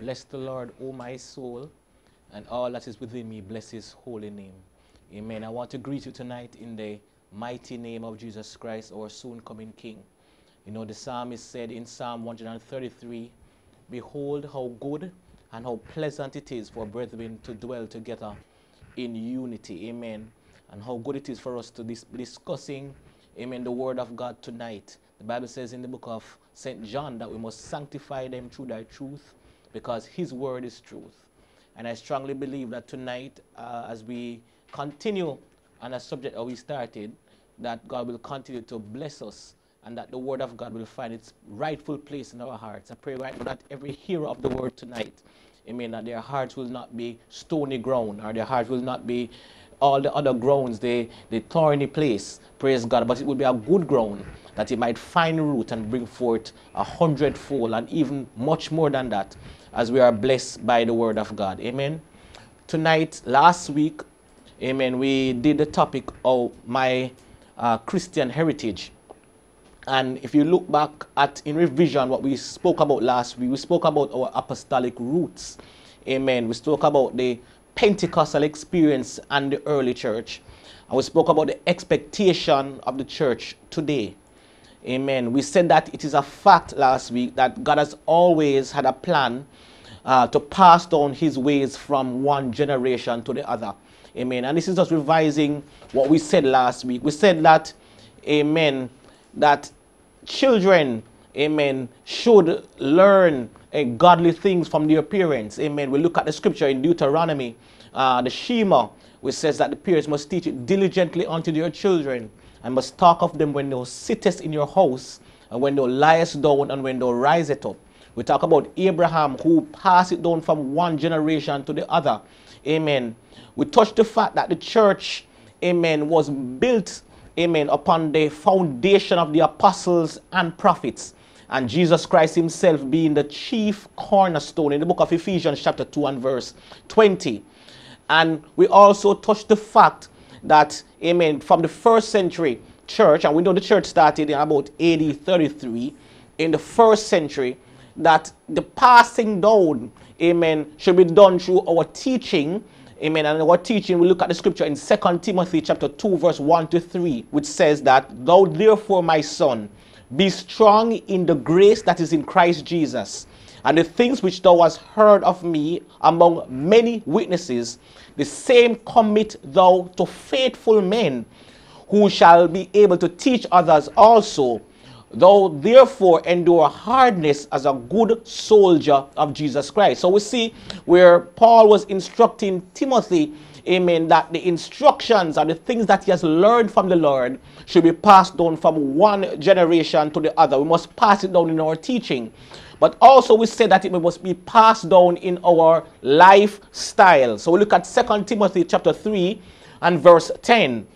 Bless the Lord, O my soul, and all that is within me, bless his holy name. Amen. I want to greet you tonight in the mighty name of Jesus Christ, our soon coming King. You know, the psalmist said in Psalm 133 Behold, how good and how pleasant it is for brethren to dwell together in unity. Amen. And how good it is for us to be discussing, amen, the word of God tonight. The Bible says in the book of St. John that we must sanctify them through thy truth because his word is truth. And I strongly believe that tonight, uh, as we continue on a subject that we started, that God will continue to bless us and that the word of God will find its rightful place in our hearts. I pray right now that every hearer of the word tonight, amen, that their hearts will not be stony ground or their hearts will not be all the other grounds, the, the thorny place, praise God, but it will be a good ground that it might find root and bring forth a hundredfold and even much more than that as we are blessed by the word of God. Amen. Tonight, last week, amen, we did the topic of my uh, Christian heritage. And if you look back at in revision what we spoke about last week, we spoke about our apostolic roots. Amen. We spoke about the Pentecostal experience and the early church. And we spoke about the expectation of the church today. Amen. We said that it is a fact last week that God has always had a plan uh, to pass down his ways from one generation to the other. Amen. And this is just revising what we said last week. We said that, amen, that children, amen, should learn uh, godly things from their parents. Amen. We look at the scripture in Deuteronomy, uh, the Shema, which says that the parents must teach it diligently unto their children and must talk of them when thou sittest in your house, and when thou liest down, and when thou risest up. We talk about Abraham who passed it down from one generation to the other. Amen. We touch the fact that the church, amen, was built, amen, upon the foundation of the apostles and prophets. And Jesus Christ himself being the chief cornerstone in the book of Ephesians, chapter 2 and verse 20. And we also touch the fact that, amen, from the first century church, and we know the church started in about AD 33, in the first century, that the passing down, amen, should be done through our teaching, amen. And our teaching, we look at the scripture in 2 Timothy chapter 2, verse 1 to 3, which says that, Thou therefore, my son, be strong in the grace that is in Christ Jesus. And the things which thou hast heard of me among many witnesses, the same commit thou to faithful men who shall be able to teach others also. Thou therefore endure hardness as a good soldier of Jesus Christ. So we see where Paul was instructing Timothy, amen, that the instructions and the things that he has learned from the Lord should be passed down from one generation to the other. We must pass it down in our teaching. But also we say that it must be passed down in our lifestyle. So we look at 2 Timothy chapter 3 and verse 10.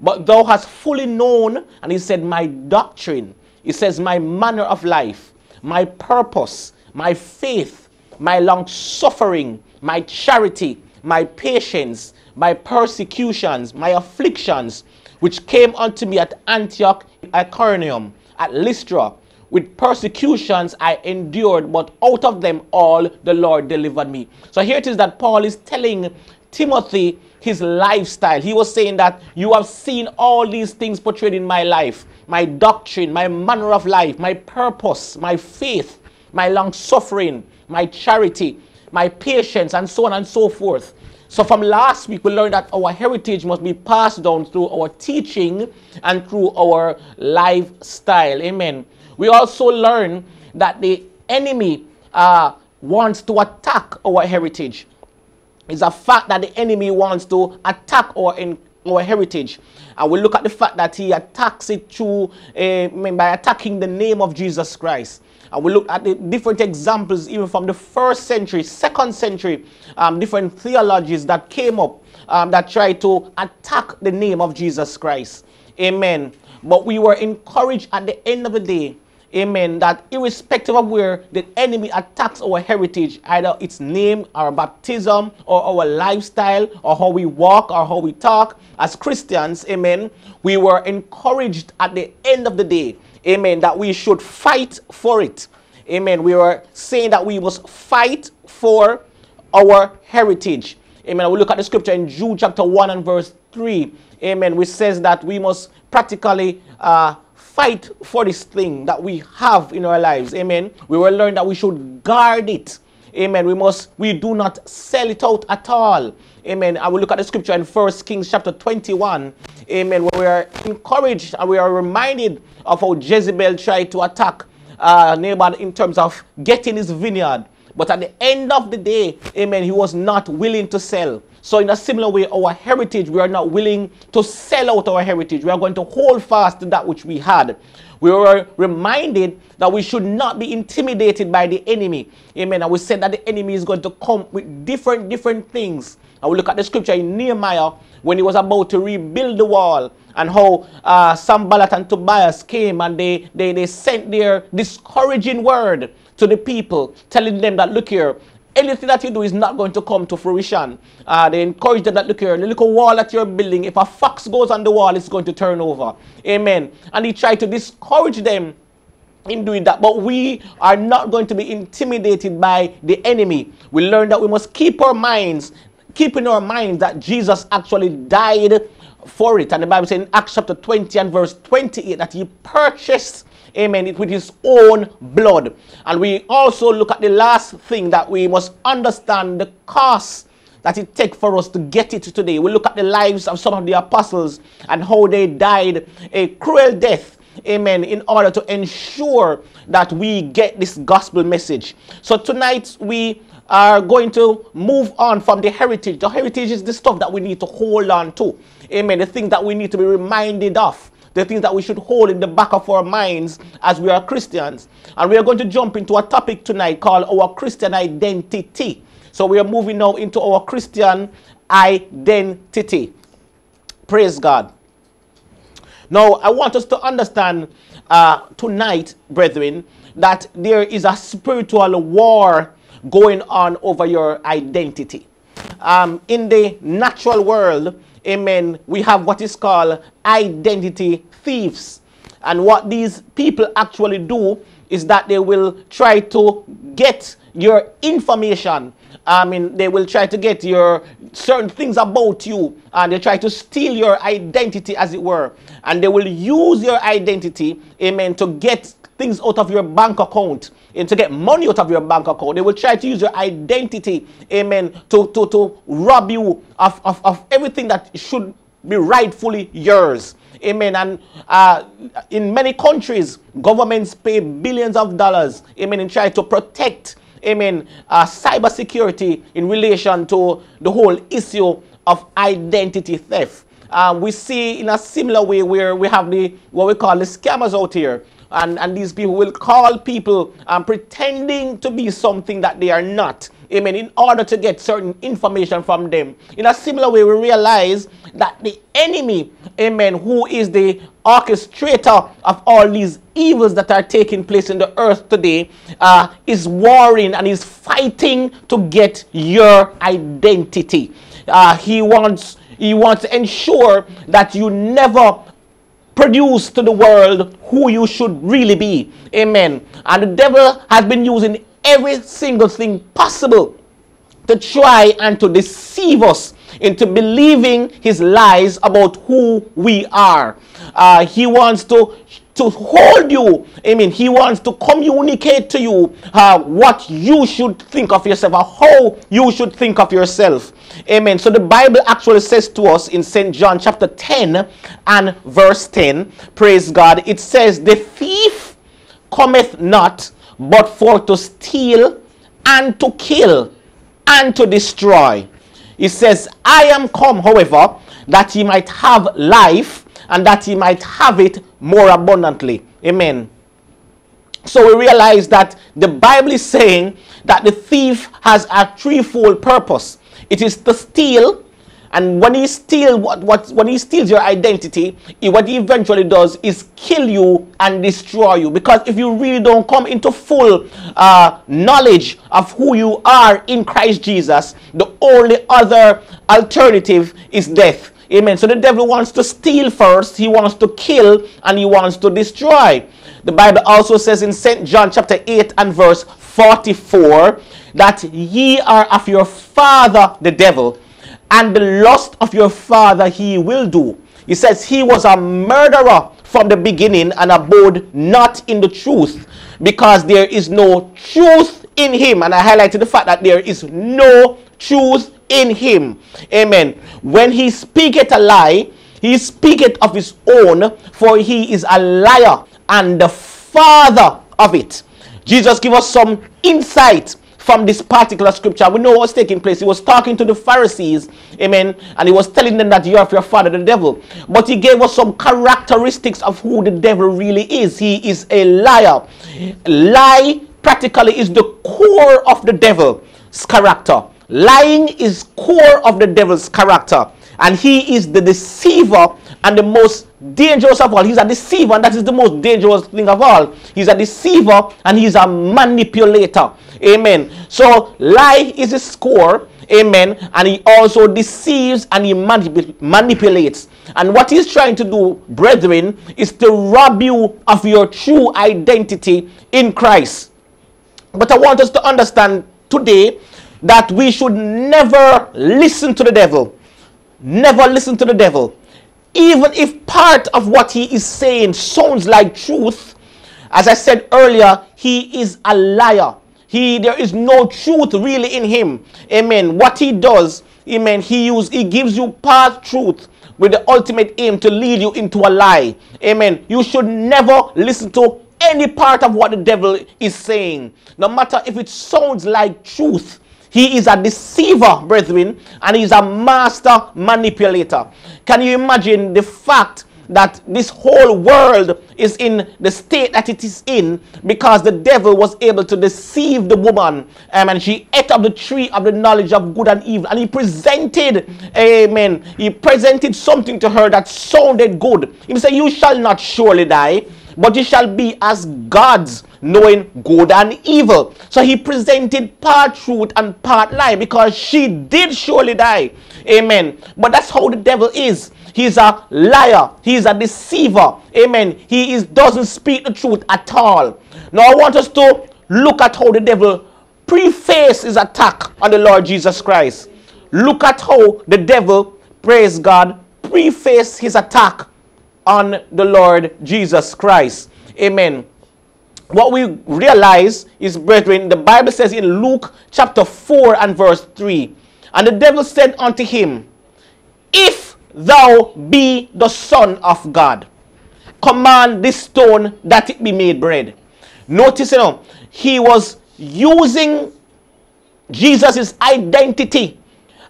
But thou hast fully known, and he said, my doctrine. He says, my manner of life, my purpose, my faith, my long suffering, my charity, my patience, my persecutions, my afflictions, which came unto me at Antioch, Iconium, at Lystra, with persecutions I endured, but out of them all the Lord delivered me. So here it is that Paul is telling Timothy his lifestyle. He was saying that you have seen all these things portrayed in my life my doctrine, my manner of life, my purpose, my faith, my long suffering, my charity, my patience, and so on and so forth. So from last week, we learned that our heritage must be passed down through our teaching and through our lifestyle. Amen. We also learn that the enemy uh, wants to attack our heritage. It's a fact that the enemy wants to attack our, in, our heritage. And we look at the fact that he attacks it through uh, by attacking the name of Jesus Christ. And we look at the different examples, even from the first century, second century, um, different theologies that came up um, that tried to attack the name of Jesus Christ. Amen. But we were encouraged at the end of the day amen, that irrespective of where the enemy attacks our heritage, either its name, our baptism, or our lifestyle, or how we walk, or how we talk, as Christians, amen, we were encouraged at the end of the day, amen, that we should fight for it. amen, we were saying that we must fight for our heritage. Amen. We look at the scripture in Jude chapter 1 and verse 3. Amen. Which says that we must practically uh, fight for this thing that we have in our lives. Amen. We will learn that we should guard it. Amen. We must, we do not sell it out at all. Amen. I will look at the scripture in First Kings chapter 21. Amen. Where we are encouraged and we are reminded of how Jezebel tried to attack uh, Nabal in terms of getting his vineyard. But at the end of the day, amen, he was not willing to sell. So in a similar way, our heritage, we are not willing to sell out our heritage. We are going to hold fast to that which we had. We were reminded that we should not be intimidated by the enemy. Amen. And we said that the enemy is going to come with different, different things. And we look at the scripture in Nehemiah when he was about to rebuild the wall and how uh, Sanballat and Tobias came and they, they, they sent their discouraging word to the people, telling them that, look here, anything that you do is not going to come to fruition. Uh, they encourage them that, look here, the little wall that you're building, if a fox goes on the wall, it's going to turn over. Amen. And he tried to discourage them in doing that. But we are not going to be intimidated by the enemy. We learn that we must keep our minds, keep in our minds that Jesus actually died for it. And the Bible says in Acts chapter 20 and verse 28 that he purchased amen, it with his own blood. And we also look at the last thing that we must understand the cost that it takes for us to get it today. We look at the lives of some of the apostles and how they died a cruel death amen, in order to ensure that we get this gospel message. So tonight we are going to move on from the heritage. The heritage is the stuff that we need to hold on to. Amen. The thing that we need to be reminded of the things that we should hold in the back of our minds as we are Christians. And we are going to jump into a topic tonight called our Christian identity. So we are moving now into our Christian identity. Praise God. Now, I want us to understand uh, tonight, brethren, that there is a spiritual war going on over your identity. Um, in the natural world, amen, we have what is called identity thieves. And what these people actually do is that they will try to get your information. I mean, they will try to get your certain things about you and they try to steal your identity, as it were. And they will use your identity, amen, to get things out of your bank account and to get money out of your bank account. They will try to use your identity, amen, to, to, to rob you of, of, of everything that should be rightfully yours. Amen. And uh, in many countries, governments pay billions of dollars, amen, and try to protect, amen, uh, cyber security in relation to the whole issue of identity theft. Uh, we see in a similar way where we have the what we call the scammers out here and, and these people will call people um, pretending to be something that they are not. Amen. In order to get certain information from them. In a similar way, we realize that the enemy, amen, who is the orchestrator of all these evils that are taking place in the earth today, uh, is warring and is fighting to get your identity. Uh, he wants he wants to ensure that you never produce to the world who you should really be. Amen. And the devil has been using every single thing possible to try and to deceive us into believing his lies about who we are. Uh, he wants to to hold you. I mean, he wants to communicate to you uh, what you should think of yourself or how you should think of yourself. Amen. So the Bible actually says to us in St. John chapter 10 and verse 10, praise God, it says, The thief cometh not but for to steal and to kill and to destroy. It says, I am come, however, that ye might have life and that he might have it more abundantly. Amen. So we realize that the Bible is saying that the thief has a threefold purpose. It is to steal, and when he steals what, what when he steals your identity, he, what he eventually does is kill you and destroy you. Because if you really don't come into full uh, knowledge of who you are in Christ Jesus, the only other alternative is death. Amen. So the devil wants to steal first, he wants to kill, and he wants to destroy. The Bible also says in St. John chapter 8 and verse 44 that ye are of your father the devil, and the lust of your father he will do. He says he was a murderer from the beginning and abode not in the truth because there is no truth in him. And I highlighted the fact that there is no truth in him. Amen. When he speaketh a lie, he speaketh of his own, for he is a liar and the father of it. Jesus give us some insight from this particular scripture. We know what's taking place. He was talking to the Pharisees, amen, and he was telling them that you are of your father, the devil. But he gave us some characteristics of who the devil really is. He is a liar. Lie practically is the core of the devil's character. Lying is core of the devil's character. And he is the deceiver and the most dangerous of all. He's a deceiver, and that is the most dangerous thing of all. He's a deceiver and he's a manipulator. Amen. So lie is his core. Amen. And he also deceives and he manip manipulates. And what he's trying to do, brethren, is to rob you of your true identity in Christ. But I want us to understand today that we should never listen to the devil. Never listen to the devil. Even if part of what he is saying sounds like truth, as I said earlier, he is a liar. He there is no truth really in him. Amen. What he does, amen, he use he gives you part truth with the ultimate aim to lead you into a lie. Amen. You should never listen to any part of what the devil is saying. No matter if it sounds like truth. He is a deceiver, brethren, and he's a master manipulator. Can you imagine the fact that this whole world is in the state that it is in because the devil was able to deceive the woman um, and she ate of the tree of the knowledge of good and evil and he presented amen he presented something to her that sounded good he said you shall not surely die but you shall be as gods knowing good and evil so he presented part truth and part lie because she did surely die amen but that's how the devil is He's a liar. He's a deceiver. Amen. He is, doesn't speak the truth at all. Now I want us to look at how the devil preface his attack on the Lord Jesus Christ. Look at how the devil, praise God, preface his attack on the Lord Jesus Christ. Amen. What we realize is, brethren, the Bible says in Luke chapter 4 and verse 3, And the devil said unto him, If thou be the Son of God. Command this stone that it be made bread. Notice, you know, he was using Jesus' identity.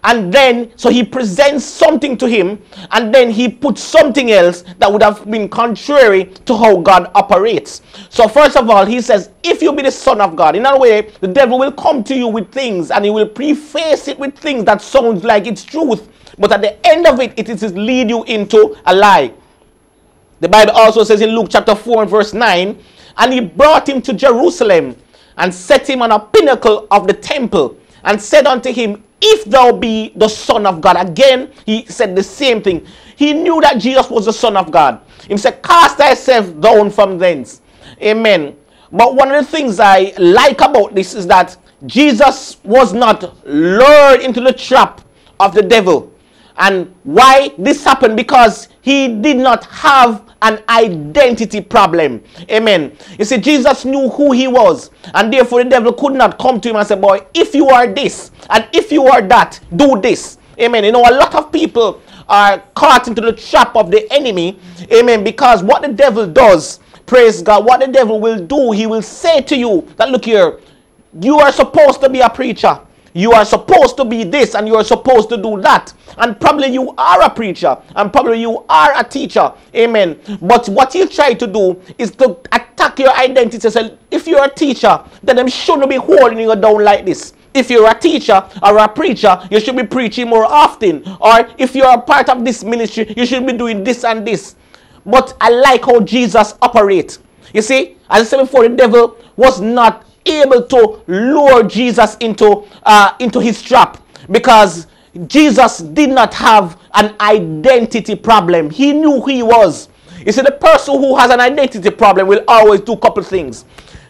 And then, so he presents something to him, and then he puts something else that would have been contrary to how God operates. So, first of all, he says, If you be the Son of God, in other way, the devil will come to you with things, and he will preface it with things that sounds like it's truth. But at the end of it, it is lead you into a lie. The Bible also says in Luke chapter 4 and verse 9, and he brought him to Jerusalem and set him on a pinnacle of the temple and said unto him, If thou be the Son of God. Again, he said the same thing. He knew that Jesus was the Son of God. He said, Cast thyself down from thence. Amen. But one of the things I like about this is that Jesus was not lured into the trap of the devil. And why this happened? Because he did not have an identity problem. Amen. You see, Jesus knew who he was, and therefore the devil could not come to him and say, Boy, if you are this, and if you are that, do this. Amen. You know, a lot of people are caught into the trap of the enemy. Amen. Because what the devil does, praise God, what the devil will do, he will say to you that, look here, you are supposed to be a preacher. You are supposed to be this and you are supposed to do that. And probably you are a preacher and probably you are a teacher. Amen. But what you try to do is to attack your identity. So if you're a teacher, then them shouldn't be holding you down like this. If you're a teacher or a preacher, you should be preaching more often. Or if you're a part of this ministry, you should be doing this and this. But I like how Jesus operates. You see, as I said before, the devil was not able to lure Jesus into, uh, into his trap because Jesus did not have an identity problem. He knew who he was. You see, the person who has an identity problem will always do a couple things.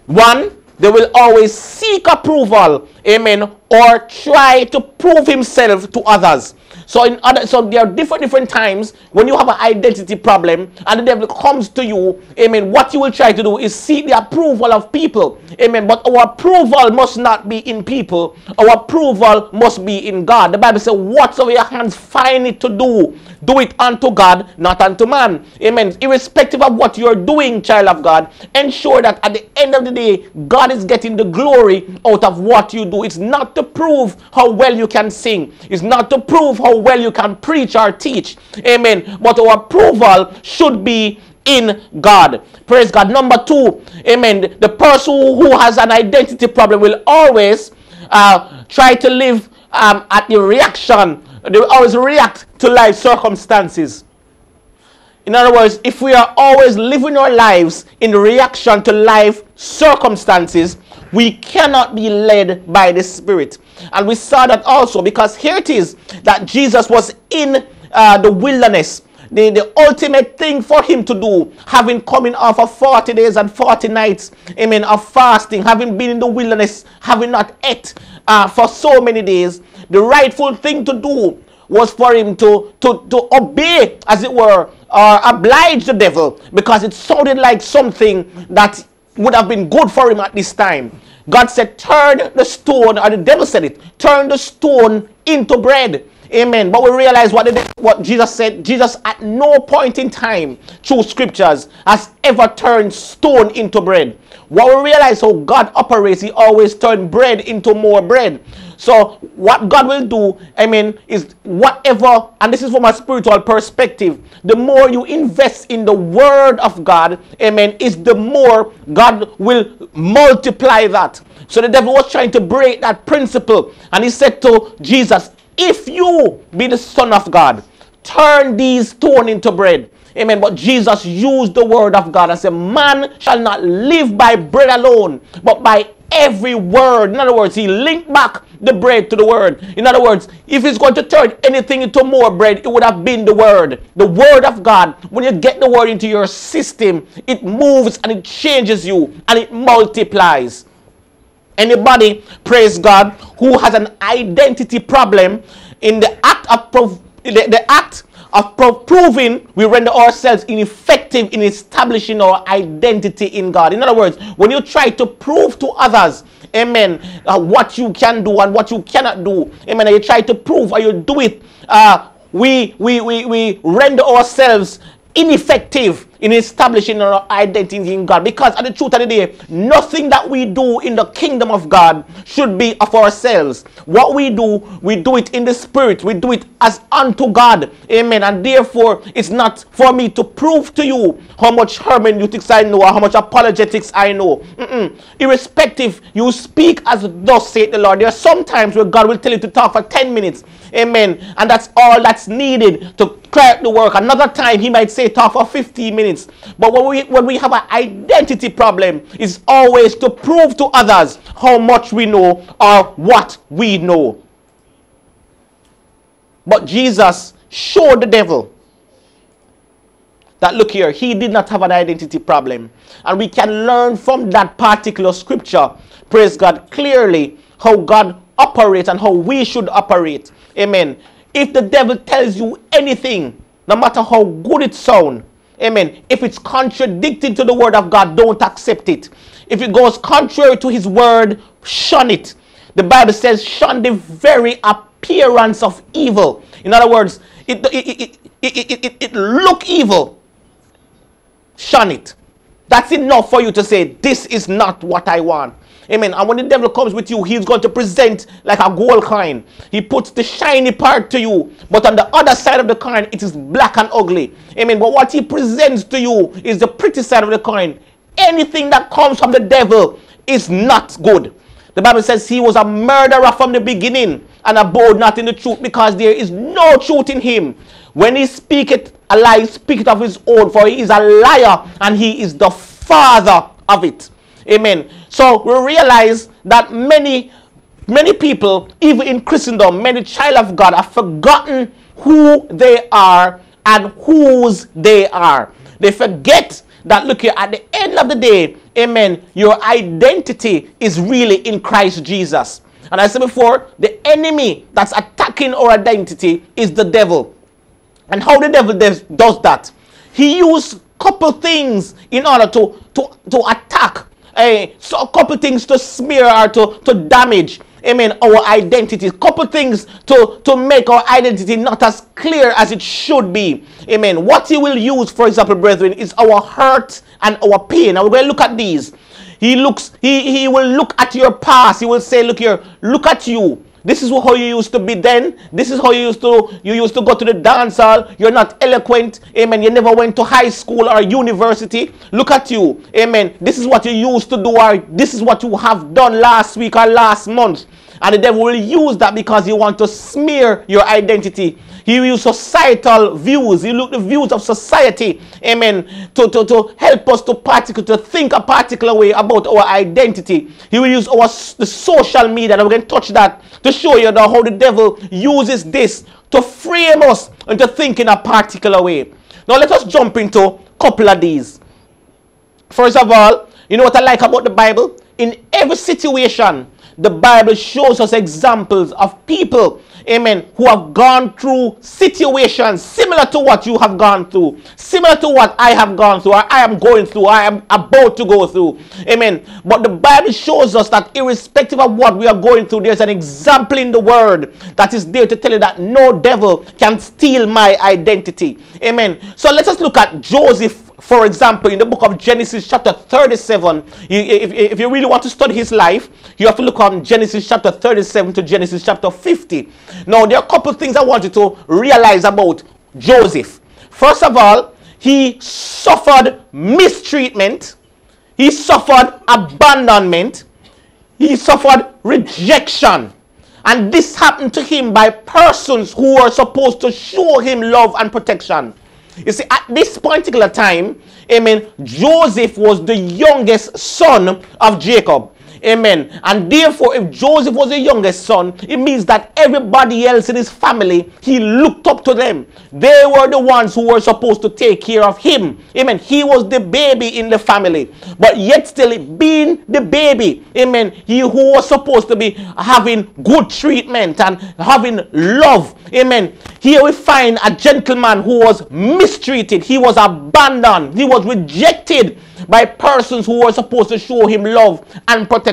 One, they will always seek approval, amen, or try to prove himself to others. So in other, so there are different different times when you have an identity problem and the devil comes to you, amen. What you will try to do is seek the approval of people, amen. But our approval must not be in people. Our approval must be in God. The Bible says, "Whatsoever your hands find it to do, do it unto God, not unto man." Amen. Irrespective of what you're doing, child of God, ensure that at the end of the day, God is getting the glory out of what you do. It's not to prove how well you can sing. It's not to prove how well you can preach or teach. Amen. But our approval should be in God. Praise God. Number two, amen. The person who has an identity problem will always uh, try to live um, at the reaction. They will always react to life circumstances. In other words, if we are always living our lives in reaction to life circumstances, we cannot be led by the Spirit. And we saw that also because here it is that Jesus was in uh, the wilderness. The, the ultimate thing for him to do, having coming off of 40 days and 40 nights, amen, of fasting, having been in the wilderness, having not ate uh, for so many days, the rightful thing to do was for him to, to, to obey, as it were, or oblige the devil, because it sounded like something that would have been good for him at this time. God said, turn the stone, or the devil said it, turn the stone into bread. Amen. But we realize what, what Jesus said. Jesus at no point in time through scriptures has ever turned stone into bread. What we realize how God operates, he always turns bread into more bread. So what God will do, I mean, is whatever, and this is from a spiritual perspective, the more you invest in the word of God, amen, is the more God will multiply that. So the devil was trying to break that principle. And he said to Jesus, if you be the son of God, turn these stone into bread. Amen. But Jesus used the word of God and said, Man shall not live by bread alone, but by every word. In other words, he linked back the bread to the word. In other words, if he's going to turn anything into more bread, it would have been the word. The word of God. When you get the word into your system, it moves and it changes you and it multiplies. Anybody, praise God, who has an identity problem in the act of the, the act of proving we render ourselves ineffective in establishing our identity in God. In other words, when you try to prove to others, amen, uh, what you can do and what you cannot do, amen, you try to prove or you do it, uh, we, we, we, we render ourselves ineffective in establishing our identity in God. Because at the truth of the day, nothing that we do in the kingdom of God should be of ourselves. What we do, we do it in the spirit. We do it as unto God. Amen. And therefore, it's not for me to prove to you how much hermeneutics I know or how much apologetics I know. Mm-mm. Irrespective, you speak as thus saith the Lord. There are some times where God will tell you to talk for 10 minutes. Amen. And that's all that's needed to clear the work. Another time, he might say talk for 15 minutes minutes. But when we, when we have an identity problem, it's always to prove to others how much we know or what we know. But Jesus showed the devil that look here, he did not have an identity problem. And we can learn from that particular scripture, praise God, clearly how God operates and how we should operate. Amen. If the devil tells you anything, no matter how good it sounds, Amen. If it's contradicted to the word of God, don't accept it. If it goes contrary to his word, shun it. The Bible says, shun the very appearance of evil. In other words, it, it, it, it, it, look evil. Shun it. That's enough for you to say, this is not what I want. Amen. And when the devil comes with you, he's going to present like a gold coin. He puts the shiny part to you, but on the other side of the coin, it is black and ugly. Amen. But what he presents to you is the pretty side of the coin. Anything that comes from the devil is not good. The Bible says he was a murderer from the beginning and abode not in the truth because there is no truth in him. When he speaketh a lie, speaketh of his own, for he is a liar and he is the father of it. Amen. So we realize that many many people, even in Christendom, many child of God have forgotten who they are and whose they are. They forget that look here, at the end of the day, amen, your identity is really in Christ Jesus. And I said before, the enemy that's attacking our identity is the devil. And how the devil does that? He used couple things in order to, to, to attack, eh, so a couple things to smear or to, to damage amen, our identity. Couple things to, to make our identity not as clear as it should be. Amen. What he will use, for example, brethren, is our hurt and our pain. Now we're going to look at these. He looks, he, he will look at your past. He will say, look here, look at you. This is how you used to be then. This is how you used to you used to go to the dance hall. You're not eloquent. Amen. You never went to high school or university. Look at you. Amen. This is what you used to do or this is what you have done last week or last month. And the devil will use that because he want to smear your identity. He will use societal views. He look the views of society, amen, to, to, to help us to particular to think a particular way about our identity. He will use our the social media, and we can touch that to show you how the devil uses this to frame us and to think in a particular way. Now let us jump into a couple of these. First of all, you know what I like about the Bible? In every situation, the Bible shows us examples of people amen, who have gone through situations similar to what you have gone through, similar to what I have gone through, or I am going through, I am about to go through, amen. But the Bible shows us that irrespective of what we are going through, there's an example in the Word that is there to tell you that no devil can steal my identity, amen. So let us look at Joseph for example, in the book of Genesis, chapter 37, if, if you really want to study his life, you have to look on Genesis chapter 37 to Genesis chapter 50. Now, there are a couple things I want you to realize about Joseph. First of all, he suffered mistreatment, he suffered abandonment, he suffered rejection. And this happened to him by persons who were supposed to show him love and protection. You see, at this particular time, amen, Joseph was the youngest son of Jacob. Amen. And therefore, if Joseph was the youngest son, it means that everybody else in his family, he looked up to them. They were the ones who were supposed to take care of him. Amen. He was the baby in the family. But yet still, being the baby, amen, he who was supposed to be having good treatment and having love, amen. Here we find a gentleman who was mistreated. He was abandoned. He was rejected by persons who were supposed to show him love and protection.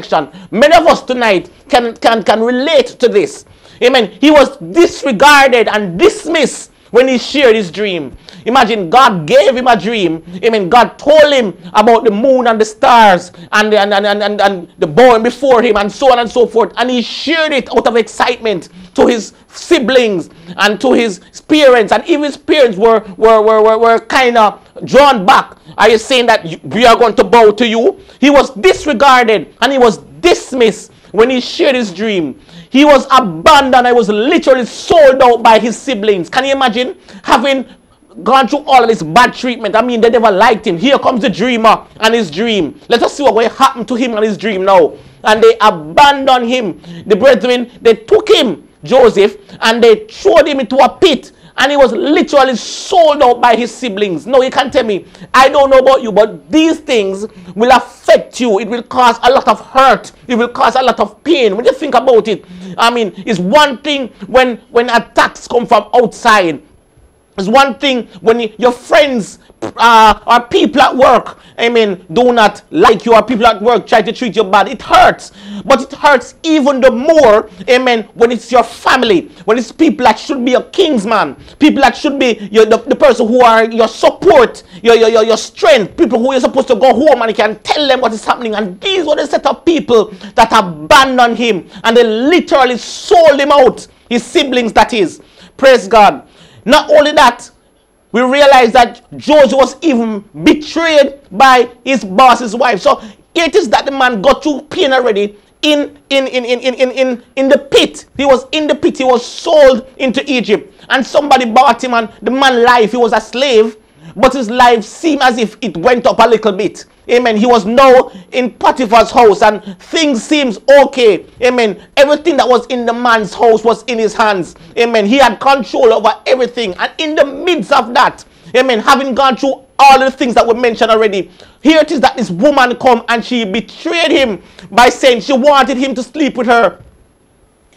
Many of us tonight can, can, can relate to this. Amen. He was disregarded and dismissed when he shared his dream. Imagine God gave him a dream. Amen. God told him about the moon and the stars and, and, and, and, and the born before him and so on and so forth. And he shared it out of excitement to his siblings and to his parents. And even his parents were, were, were, were, were kind of drawn back. Are you saying that we are going to bow to you? He was disregarded and he was dismissed when he shared his dream. He was abandoned. I was literally sold out by his siblings. Can you imagine having gone through all of this bad treatment? I mean, they never liked him. Here comes the dreamer and his dream. Let us see what will happen to him and his dream now. And they abandoned him. The brethren, they took him, Joseph, and they threw him into a pit and he was literally sold out by his siblings. No, you can't tell me. I don't know about you, but these things will affect you. It will cause a lot of hurt. It will cause a lot of pain. When you think about it, I mean, it's one thing when when attacks come from outside. It's one thing when your friends uh, or people at work, I mean, do not like you or people at work try to treat you bad. It hurts. But it hurts even the more, amen, when it's your family, when it's people that should be your kingsman, people that should be your, the, the person who are your support, your, your, your, your strength, people who you're supposed to go home and you can tell them what is happening. And these were the set of people that abandoned him and they literally sold him out, his siblings, that is. Praise God. Not only that, we realize that Joseph was even betrayed by his boss's wife. So it is that the man got through pain already in, in, in, in, in, in, in, in the pit. He was in the pit. He was sold into Egypt. And somebody bought him and the man life. He was a slave. But his life seemed as if it went up a little bit. Amen. He was now in Potiphar's house and things seems okay. Amen. Everything that was in the man's house was in his hands. Amen. He had control over everything. And in the midst of that, amen, having gone through all the things that were mentioned already, here it is that this woman come and she betrayed him by saying she wanted him to sleep with her.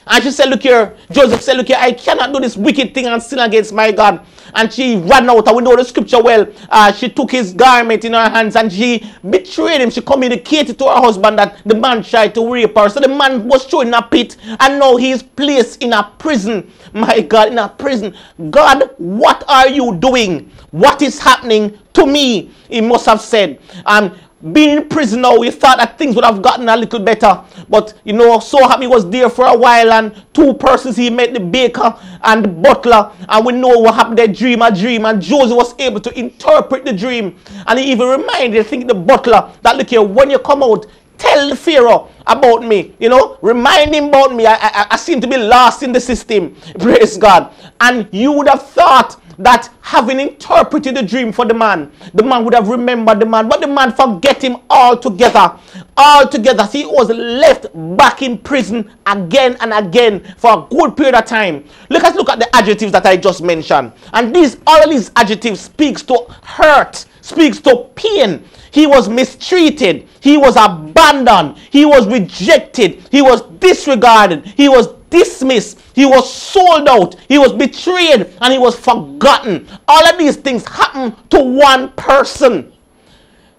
And she said, Look here, Joseph said, Look here, I cannot do this wicked thing and sin against my God. And she ran out, and we know the scripture well. Uh, she took his garment in her hands and she betrayed him. She communicated to her husband that the man tried to rape her. So the man was thrown in a pit, and now he is placed in a prison. My God, in a prison. God, what are you doing? What is happening to me? He must have said. And being in prison now, we thought that things would have gotten a little better. But, you know, Joseph was there for a while and two persons he met, the baker and the butler. And we know what happened, they dream a dream. And Joseph was able to interpret the dream. And he even reminded, I think, the butler that, look here, when you come out, tell Pharaoh about me. You know, remind him about me. I, I, I seem to be lost in the system. Praise God. And you would have thought that having interpreted the dream for the man, the man would have remembered the man, but the man forget him altogether. Altogether. He was left back in prison again and again for a good period of time. Let us look at the adjectives that I just mentioned. And these all these adjectives speaks to hurt, speaks to pain. He was mistreated. He was abandoned. He was rejected. He was disregarded. He was dismissed, he was sold out, he was betrayed, and he was forgotten. All of these things happen to one person.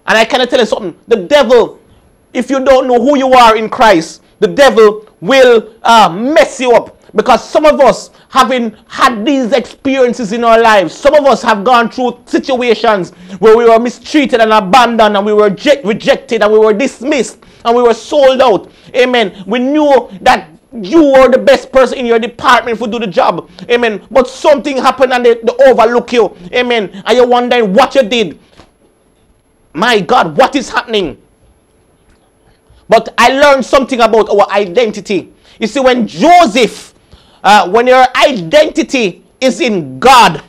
And I cannot tell you something. The devil, if you don't know who you are in Christ, the devil will uh, mess you up. Because some of us, having had these experiences in our lives, some of us have gone through situations where we were mistreated and abandoned and we were rejected and we were dismissed and we were sold out. Amen. We knew that you were the best person in your department to do the job. Amen. But something happened and they, they overlook you. Amen. And you're wondering what you did. My God, what is happening? But I learned something about our identity. You see, when Joseph, uh, when your identity is in God,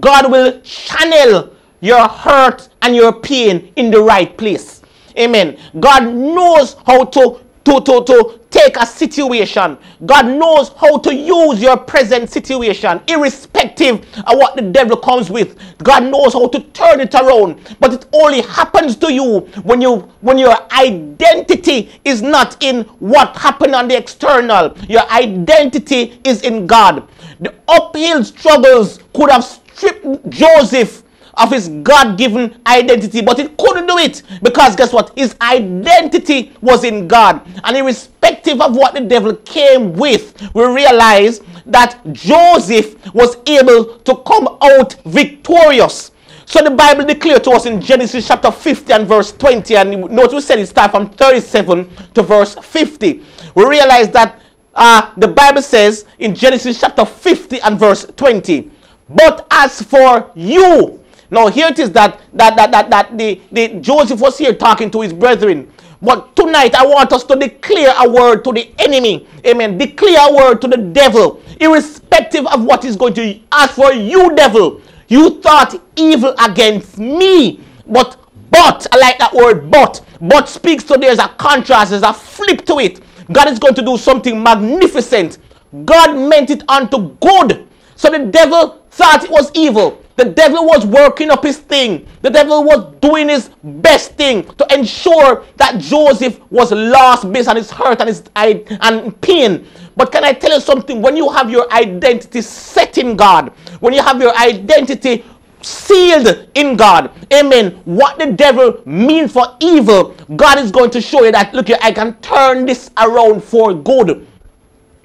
God will channel your hurt and your pain in the right place. Amen. God knows how to to, to, to take a situation. God knows how to use your present situation, irrespective of what the devil comes with. God knows how to turn it around. But it only happens to you when you when your identity is not in what happened on the external. Your identity is in God. The uphill struggles could have stripped Joseph of his God given identity, but it couldn't do it because guess what? His identity was in God. And irrespective of what the devil came with, we realize that Joseph was able to come out victorious. So the Bible declared to us in Genesis chapter 50 and verse 20, and notice we said it starts from 37 to verse 50. We realize that uh, the Bible says in Genesis chapter 50 and verse 20, But as for you, now here it is that that that that, that the, the Joseph was here talking to his brethren. But tonight I want us to declare a word to the enemy. Amen. Declare a word to the devil, irrespective of what is going to. ask for you, devil, you thought evil against me, but but I like that word. But but speaks to there's a contrast, there's a flip to it. God is going to do something magnificent. God meant it unto good. So the devil thought it was evil. The devil was working up his thing. The devil was doing his best thing to ensure that Joseph was lost based on his hurt and his and pain. But can I tell you something? When you have your identity set in God, when you have your identity sealed in God. Amen. What the devil means for evil, God is going to show you that, look I can turn this around for good.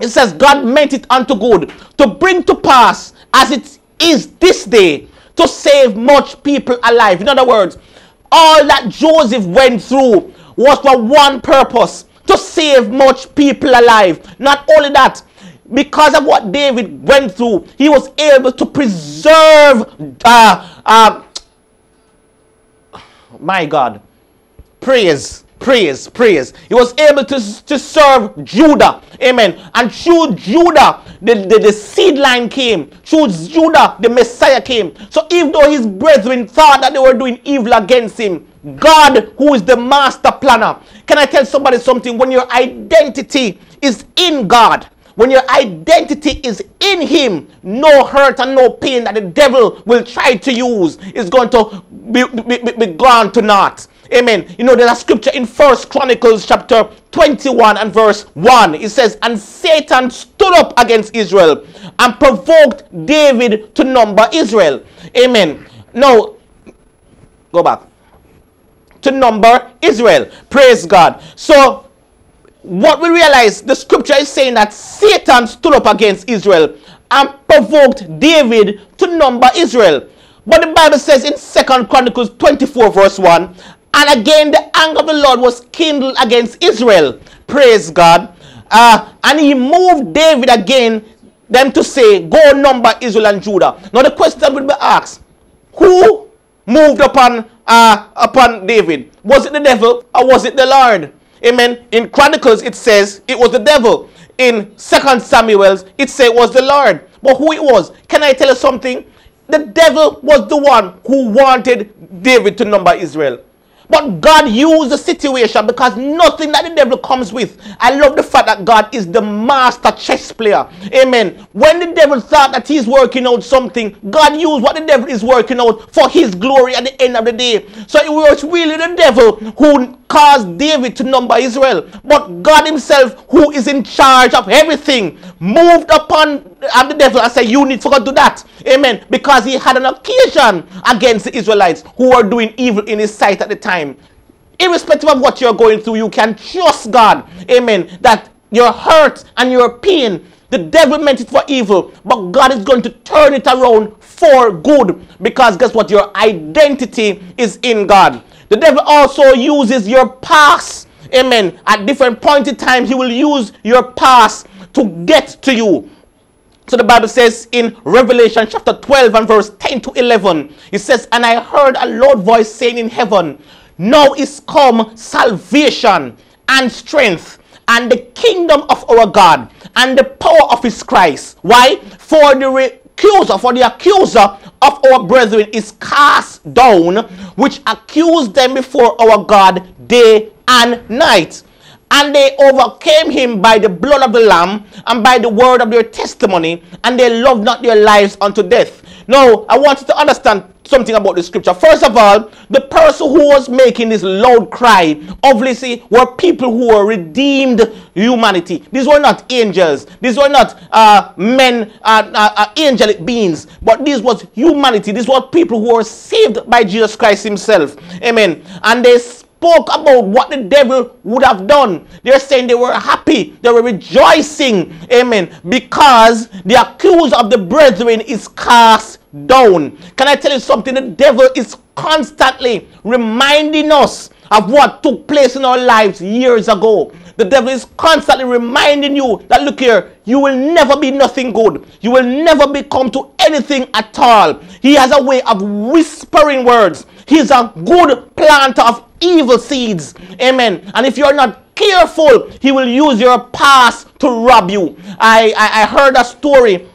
It says, God meant it unto good to bring to pass as it is this day to save much people alive. In other words, all that Joseph went through was for one purpose to save much people alive. Not only that, because of what David went through, he was able to preserve, uh, uh, my God, praise praise, praise. He was able to, to serve Judah. Amen. And through Judah, the, the, the seed line came. Through Judah, the Messiah came. So even though his brethren thought that they were doing evil against him, God, who is the master planner, can I tell somebody something? When your identity is in God, when your identity is in Him, no hurt and no pain that the devil will try to use is going to be, be, be, gone to naught. Amen. You know, there's a scripture in First Chronicles chapter 21 and verse 1. It says, And Satan stood up against Israel and provoked David to number Israel. Amen. Now, go back. To number Israel. Praise God. So, what we realize, the scripture is saying that Satan stood up against Israel and provoked David to number Israel. But the Bible says in Second Chronicles 24 verse 1, and again the anger of the Lord was kindled against Israel. Praise God. Uh, and he moved David again them to say, go number Israel and Judah. Now the question will be asked, who moved upon uh, upon David? Was it the devil or was it the Lord? Amen. In Chronicles, it says it was the devil. In Second Samuel's, it says it was the Lord. But who it was? Can I tell you something? The devil was the one who wanted David to number Israel. But God used the situation because nothing that the devil comes with. I love the fact that God is the master chess player. Amen. When the devil thought that he's working out something, God used what the devil is working out for his glory at the end of the day. So it was really the devil who caused David to number Israel. But God himself, who is in charge of everything, moved upon the devil and said, You need to go do that. Amen. Because he had an occasion against the Israelites who were doing evil in his sight at the time. Irrespective of what you're going through, you can trust God. Amen. That your hurt and your pain, the devil meant it for evil, but God is going to turn it around for good. Because guess what? Your identity is in God. The devil also uses your past. Amen. At different points in time, he will use your past to get to you. So the Bible says in Revelation chapter 12 and verse 10 to 11, it says, And I heard a loud voice saying in heaven, Now is come salvation and strength and the kingdom of our God and the power of his Christ. Why? For the accuser, for the accuser of our brethren is cast down, which accused them before our God day and night and they overcame him by the blood of the Lamb and by the word of their testimony, and they loved not their lives unto death. Now, I want you to understand something about the scripture. First of all, the person who was making this loud cry, obviously, were people who were redeemed humanity. These were not angels. These were not uh, men, uh, uh, uh angelic beings, but this was humanity. These were people who were saved by Jesus Christ himself. Amen. And they spoke about what the devil would have done. They're saying they were happy, they were rejoicing, amen, because the accuser of the brethren is cast down. Can I tell you something? The devil is constantly reminding us of what took place in our lives years ago. The devil is constantly reminding you that look here, you will never be nothing good. You will never become to anything at all. He has a way of whispering words. He's a good planter of evil seeds. Amen. And if you're not careful, he will use your past to rob you. I, I, I heard a story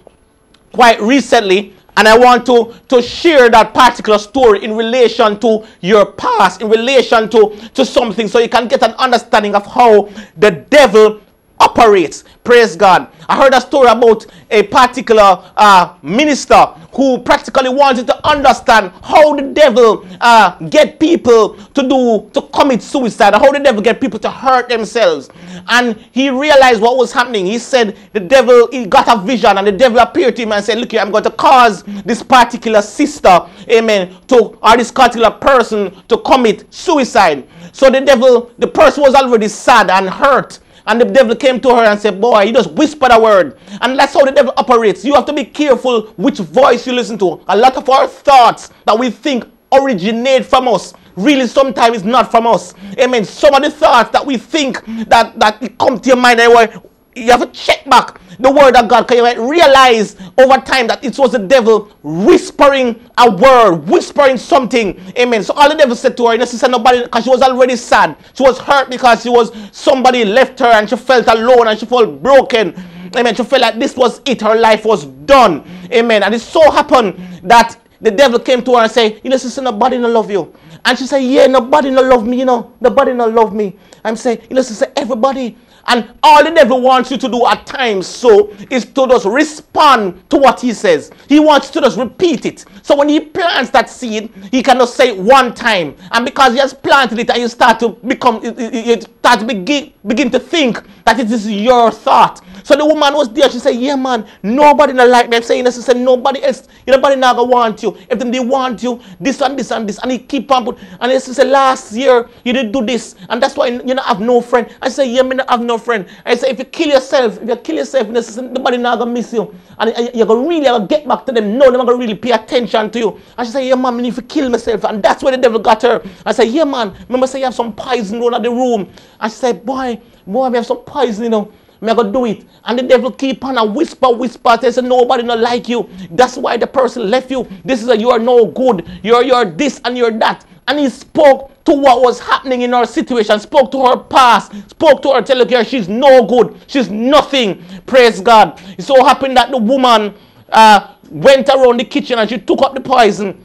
quite recently and I want to, to share that particular story in relation to your past, in relation to, to something, so you can get an understanding of how the devil operates. Praise God. I heard a story about a particular uh, minister who practically wanted to understand how the devil uh, get people to do to commit suicide, how the devil get people to hurt themselves. And he realized what was happening. He said the devil he got a vision, and the devil appeared to him and said, "Look here, I'm going to cause this particular sister, amen, to or this particular person to commit suicide." So the devil, the person was already sad and hurt and the devil came to her and said, Boy, you just whispered a word. And that's how the devil operates. You have to be careful which voice you listen to. A lot of our thoughts that we think originate from us really sometimes it's not from us. Amen. Some of the thoughts that we think that, that come to your mind, anyway, you have to check back the word of God because you might realize over time that it was the devil whispering a word, whispering something. Amen. So all the devil said to her, you know, she said nobody because she was already sad. She was hurt because she was somebody left her and she felt alone and she felt broken. Amen. She felt like this was it. Her life was done. Amen. And it so happened that the devil came to her and said, you know, sister, nobody no love you. And she said, yeah, nobody no love me, you know. Nobody no love me. I'm saying, you know, sister, everybody and all the devil wants you to do at times so is to just respond to what he says. He wants to just repeat it. So when he plants that seed, he cannot say it one time. And because he has planted it and you start to become, you start to begin, begin to think that it is your thought. So the woman was there. She said, yeah, man, nobody not like me. I'm saying this. She said, nobody else, nobody not gonna want you. If them they want you, this and this and this. And he keep on put, and she said, last year you didn't do this. And that's why you not have no friend. I said, yeah, me not have no friend. I said, if you kill yourself, if you kill yourself, nobody not gonna miss you. And you're gonna really gonna get back to them. No, they're not gonna really pay attention to you. And she said, yeah, man, I need to kill myself. And that's where the devil got her. I said, yeah, man, remember say you have some poison in the room. She said, boy, boy, we have some poison, you know. Me go do it. And the devil keep on a whisper, whisper. They say nobody not like you. That's why the person left you. This is a you are no good. You're you're this and you're that. And he spoke to what was happening in her situation, spoke to her past, spoke to her, telling her she's no good, she's nothing. Praise God. It so happened that the woman uh, went around the kitchen and she took up the poison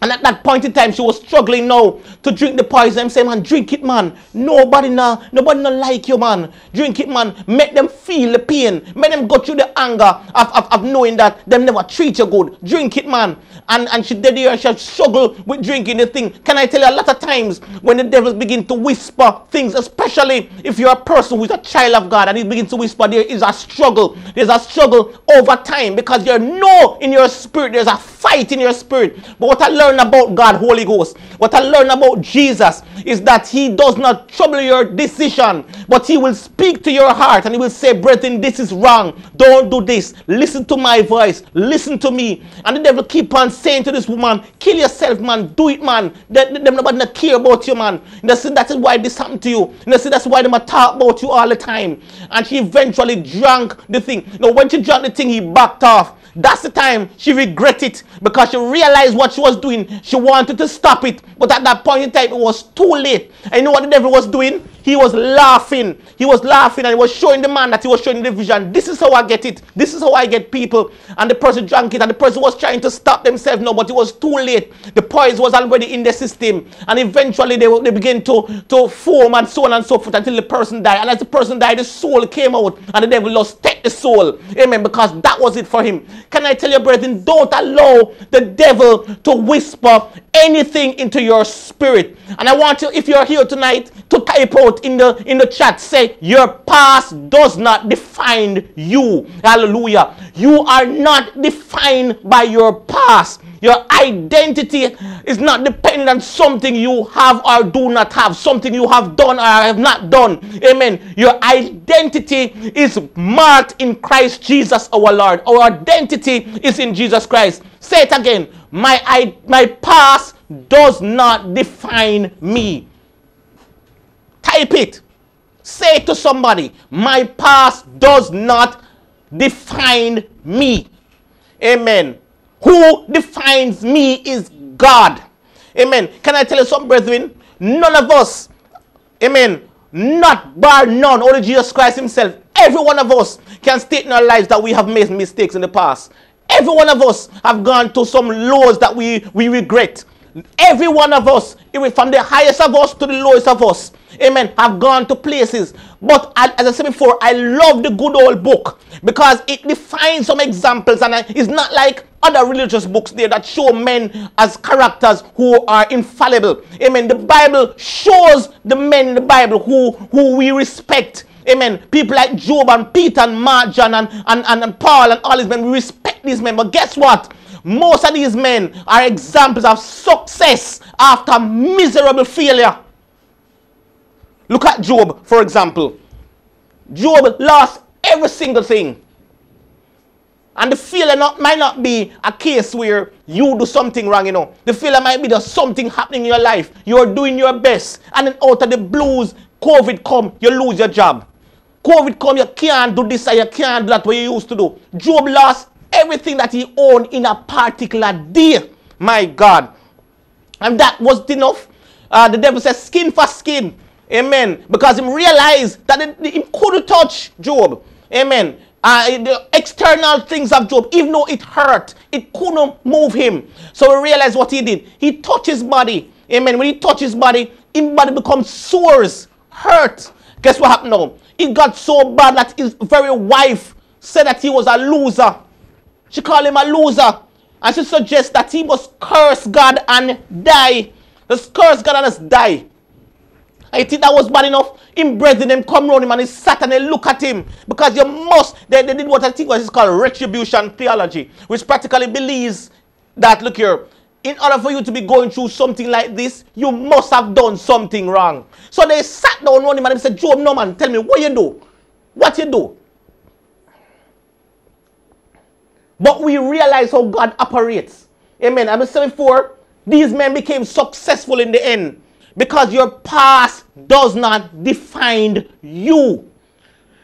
and at that point in time, she was struggling now to drink the poison. I'm saying, man, drink it, man. Nobody now, nobody not like you, man. Drink it, man. Make them feel the pain. Make them go through the anger of, of, of knowing that them never treat you good. Drink it, man. And, and she did here and she struggled with drinking the thing. Can I tell you a lot of times when the devils begin to whisper things, especially if you're a person who's a child of God and he begins to whisper, there is a struggle. There's a struggle over time because you know in your spirit, there's a fight in your spirit. But what I learned learn about God, Holy Ghost, what I learn about Jesus is that He does not trouble your decision, but He will speak to your heart and He will say, Brethren, this is wrong. Don't do this. Listen to my voice. Listen to me. And the devil keep on saying to this woman, Kill yourself, man. Do it, man. Them, nobody not care about you, man. And see, that is why this happened to you. And see, that's why they talk about you all the time. And she eventually drank the thing. Now, when she drank the thing, he backed off. That's the time she regretted it because she realized what she was doing. She wanted to stop it, but at that point in time, it was too late. And you know what the devil was doing? He was laughing. He was laughing and he was showing the man that he was showing the vision. This is how I get it. This is how I get people. And the person drank it and the person was trying to stop themselves now, but it was too late. The poison was already in the system. And eventually they, they began to, to form and so on and so forth until the person died. And as the person died, the soul came out and the devil lost take the soul. Amen. Because that was it for him. Can I tell you, brethren, don't allow the devil to whisper anything into your spirit. And I want you, if you're here tonight, to type out in the in the chat say your past does not define you. Hallelujah. You are not defined by your past. Your identity is not dependent on something you have or do not have something you have done or have not done. Amen. Your identity is marked in christ jesus our lord. Our identity is in jesus christ. Say it again. My I, my past does not define me Type it. Say to somebody, my past does not define me. Amen. Who defines me is God. Amen. Can I tell you something, brethren? None of us, amen, not bar none, only Jesus Christ himself, every one of us can state in our lives that we have made mistakes in the past. Every one of us have gone to some lows that we, we regret. Every one of us, even from the highest of us to the lowest of us, amen, have gone to places. But as I said before, I love the good old book because it defines some examples and it's not like other religious books there that show men as characters who are infallible. Amen. The Bible shows the men in the Bible who, who we respect. Amen. People like Job and Peter and Mark John and, and, and, and Paul and all these men. We respect these men. But guess what? Most of these men are examples of success after miserable failure. Look at Job, for example. Job lost every single thing. And the failure not, might not be a case where you do something wrong, you know. The failure might be there's something happening in your life. You're doing your best. And then out of the blues, COVID come, you lose your job. COVID come, you can't do this you can't do that what you used to do. Job lost everything that he owned in a particular day. My God. And that was enough. Uh, the devil says, skin for skin. Amen. Because he realized that he couldn't touch Job. Amen. Uh, the external things of Job, even though it hurt, it couldn't move him. So he realized what he did. He touched his body. Amen. When he touched his body, his body becomes sores, hurt. Guess what happened now? It got so bad that his very wife said that he was a loser. She called him a loser. And she suggests that he must curse God and die. Just curse God and let's die. I think that was bad enough. Him brethren them come around him and he sat and they look at him. Because you must, they, they did what I think was called retribution theology, which practically believes that, look here, in order for you to be going through something like this, you must have done something wrong. So they sat down on him and they said, Job, no man, tell me what you do. What you do? But we realize how God operates. Amen. I'm saying before, these men became successful in the end because your past does not define you.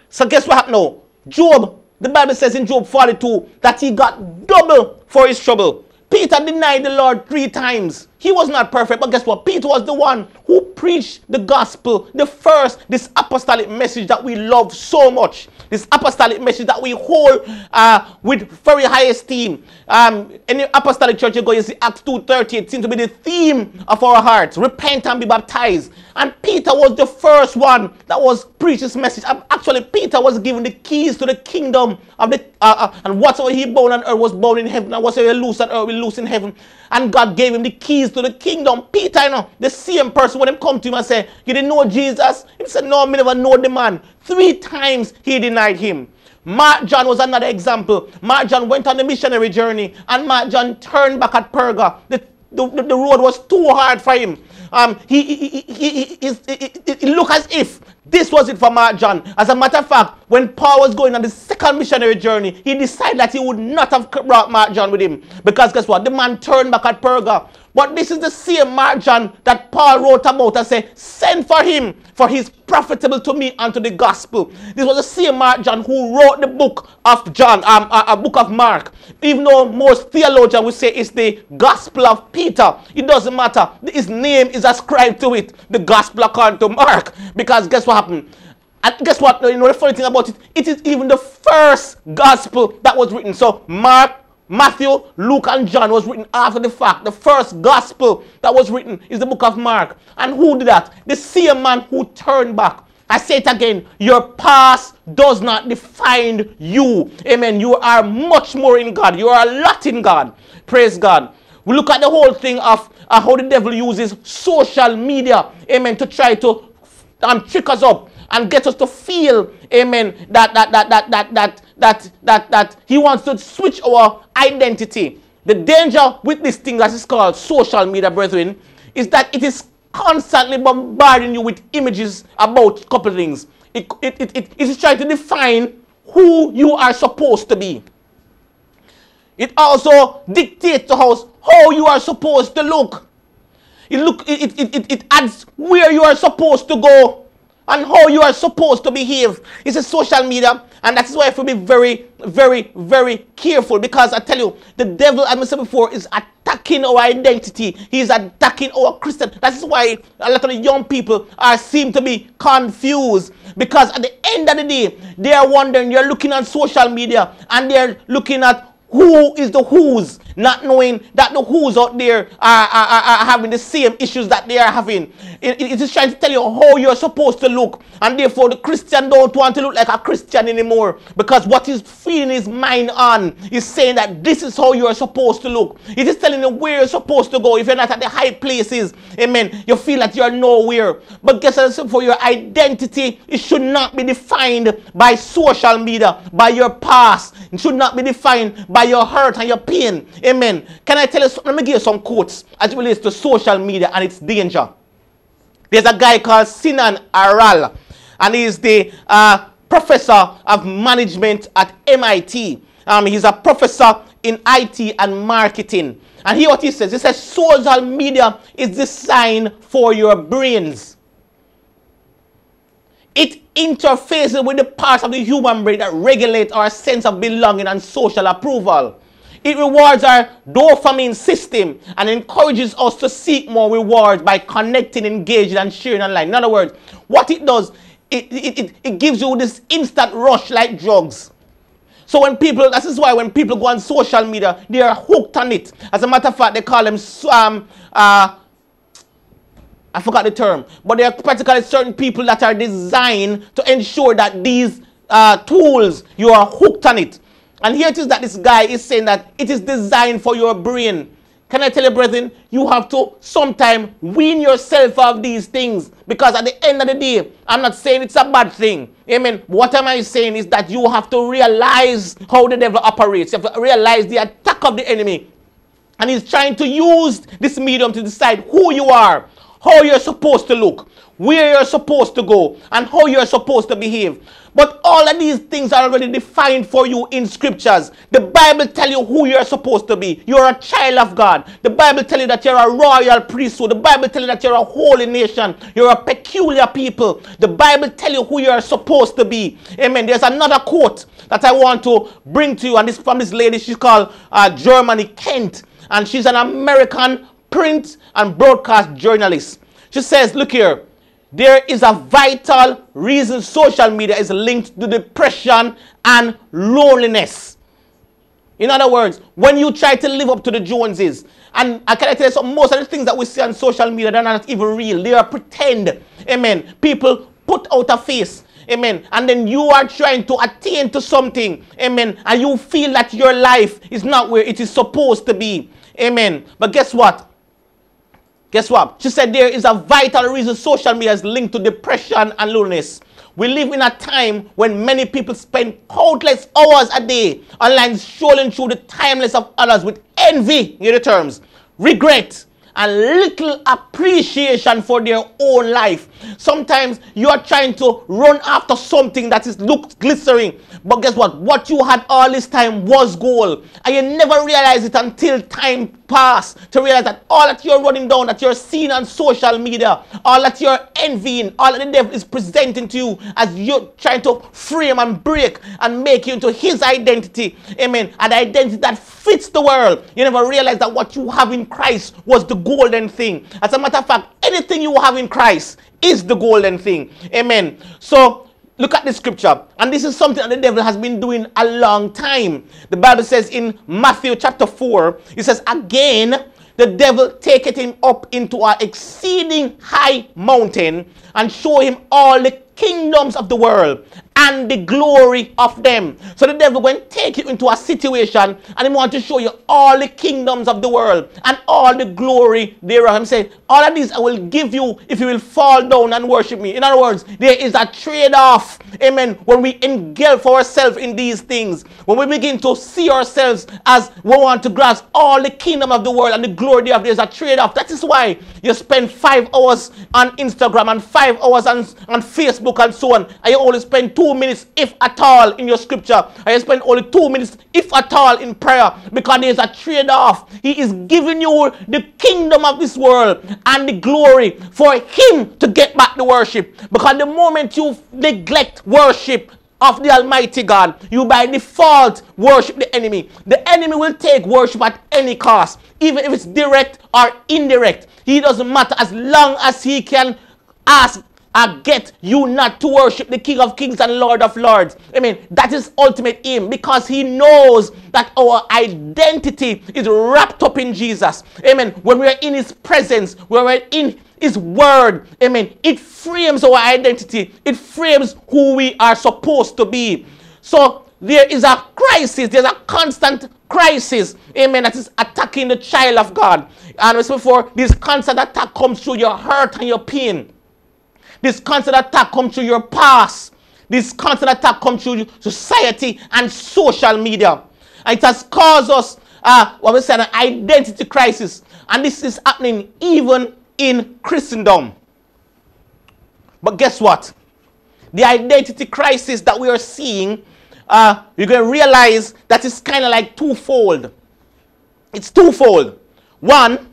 So guess what happened now? Job, the Bible says in Job 42 that he got double for his trouble. Peter denied the Lord three times. He was not perfect, but guess what? Peter was the one who preached the gospel, the first, this apostolic message that we love so much this apostolic message that we hold uh, with very high esteem. Um, in the apostolic church, you go, you see Acts 2.30, it seems to be the theme of our hearts. Repent and be baptized. And Peter was the first one that was preached this message. Actually, Peter was given the keys to the kingdom of the, uh, uh, and whatsoever he bound on earth was bound in heaven, and whatsoever he loose on earth will loose in heaven. And God gave him the keys to the kingdom. Peter, you know, the same person when him come to him and say, you didn't know Jesus? He said, no, me never know the man. Three times he denied him. Mark John was another example. Mark John went on a missionary journey and Mark John turned back at Perga. The, the, the road was too hard for him. Um, he, he, he, he, he, he looked as if this was it for Mark John. As a matter of fact, when Paul was going on the second missionary journey, he decided that he would not have brought Mark John with him. Because guess what? The man turned back at Perga. But this is the same Mark John that Paul wrote about and said, send for him, for he is profitable to me and to the gospel. This was the same Mark John who wrote the book of John, um, a, a book of Mark. Even though most theologians would say it's the gospel of Peter, it doesn't matter. His name is ascribed to it, the gospel according to Mark. Because guess what happened? And guess what? You know the funny thing about it? It is even the first gospel that was written. So Mark, Matthew, Luke, and John was written after the fact. The first gospel that was written is the book of Mark. And who did that? The same man who turned back. I say it again. Your past does not define you. Amen. You are much more in God. You are a lot in God. Praise God. We look at the whole thing of uh, how the devil uses social media. Amen. To try to um, trick us up and get us to feel, amen, that that that that that that that that, that he wants to switch our identity. The danger with this thing that is called social media, brethren, is that it is constantly bombarding you with images about things. It, it, it, it, it is trying to define who you are supposed to be. It also dictates to us how you are supposed to look. It, look, it, it, it, it adds where you are supposed to go and how you are supposed to behave. It's a social media, and that is why I have be very, very, very careful because I tell you, the devil, as I said before, is attacking our identity. He is attacking our Christian. That is why a lot of the young people are seem to be confused because at the end of the day, they are wondering. You're looking on social media and they're looking at who is the who's, not knowing that the who's out there are, are, are, having the same issues that they are having. It, it is trying to tell you how you're supposed to look. And therefore, the Christian don't want to look like a Christian anymore. Because what he's feeding his mind on is saying that this is how you're supposed to look. It is telling you where you're supposed to go. If you're not at the high places, amen, you feel that you're nowhere. But guess what? For your identity, it should not be defined by social media, by your past. It should not be defined by your hurt and your pain. Amen. Can I tell you, let me give you some quotes as it relates to social media and its danger. There's a guy called Sinan Aral, and he's the uh, professor of management at MIT. Um, he's a professor in IT and marketing. And here what he says, he says social media is designed for your brains. It interfaces with the parts of the human brain that regulate our sense of belonging and social approval. It rewards our dopamine system and encourages us to seek more rewards by connecting, engaging, and sharing online. In other words, what it does, it, it, it, it gives you this instant rush like drugs. So when people, this is why when people go on social media, they are hooked on it. As a matter of fact, they call them, um, uh, I forgot the term, but there are practically certain people that are designed to ensure that these uh, tools, you are hooked on it. And here it is that this guy is saying that it is designed for your brain. Can I tell you, brethren, you have to sometime wean yourself of these things. Because at the end of the day, I'm not saying it's a bad thing. Amen. What am I saying is that you have to realize how the devil operates. You have to realize the attack of the enemy. And he's trying to use this medium to decide who you are, how you're supposed to look, where you're supposed to go, and how you're supposed to behave. But all of these things are already defined for you in scriptures. The Bible tell you who you're supposed to be. You're a child of God. The Bible tell you that you're a royal priesthood. The Bible tell you that you're a holy nation. You're a peculiar people. The Bible tell you who you're supposed to be. Amen. There's another quote that I want to bring to you, and this from this lady. She's called uh, Germany Kent, and she's an American print and broadcast journalist. She says, look here. There is a vital reason social media is linked to depression and loneliness. In other words, when you try to live up to the Joneses, and I can tell you something, most of the things that we see on social media, they're not even real. They are pretend. Amen. People put out a face. Amen. And then you are trying to attain to something. Amen. And you feel that your life is not where it is supposed to be. Amen. But guess what? Guess what? She said there is a vital reason social media is linked to depression and loneliness. We live in a time when many people spend countless hours a day online scrolling through the timeless of others with envy, hear the terms, regret, and little appreciation for their own life. Sometimes you are trying to run after something that is looks glittering, but guess what? What you had all this time was gold, and you never realize it until time pass to realize that all that you're running down, that you're seeing on social media, all that you're envying, all that the devil is presenting to you as you're trying to frame and break and make you into his identity. Amen. An identity that fits the world. You never realize that what you have in Christ was the golden thing. As a matter of fact, anything you have in Christ is the golden thing. Amen. So look at the scripture. And this is something that the devil has been doing a long time. The Bible says in Matthew chapter 4, it says, Again, the devil taketh him up into an exceeding high mountain and show him all the kingdoms of the world and the glory of them. So the devil going to take you into a situation and he want to show you all the kingdoms of the world and all the glory thereof. I'm saying, all of these I will give you if you will fall down and worship me. In other words, there is a trade-off. Amen. When we engulf ourselves in these things, when we begin to see ourselves as we want to grasp all the kingdom of the world and the glory thereof, there's a trade-off. That is why you spend five hours on Instagram and five hours on, on Facebook and so on, and you only spend two minutes, if at all, in your scripture. I spend only two minutes, if at all, in prayer because there's a trade off. He is giving you the kingdom of this world and the glory for Him to get back the worship. Because the moment you neglect worship, of the Almighty God, you by default worship the enemy. The enemy will take worship at any cost, even if it's direct or indirect. He doesn't matter as long as he can ask I get you not to worship the King of Kings and Lord of Lords. I mean, that is ultimate aim because he knows that our identity is wrapped up in Jesus. Amen. When we are in his presence, when we're in his word, amen, it frames our identity. It frames who we are supposed to be. So there is a crisis, there's a constant crisis, amen, that is attacking the child of God. And as before, this constant attack comes through your hurt and your pain. This constant attack comes through your past. This constant attack comes through society and social media. And it has caused us, uh, what we say, an identity crisis. And this is happening even in Christendom. But guess what? The identity crisis that we are seeing, uh, you're going to realize that it's kind of like twofold. It's twofold. One,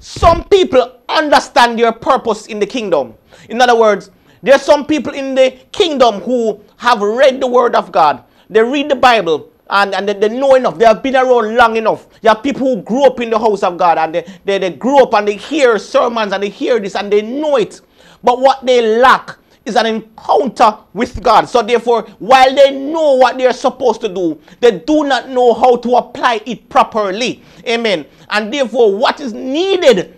some people understand their purpose in the kingdom. In other words, There are some people in the kingdom who have read the word of God. They read the Bible and, and they, they know enough. They have been around long enough. You have people who grew up in the house of God and they, they, they grew up and they hear sermons and they hear this and they know it. But what they lack is an encounter with God. So therefore, while they know what they are supposed to do, they do not know how to apply it properly. Amen. And therefore, what is needed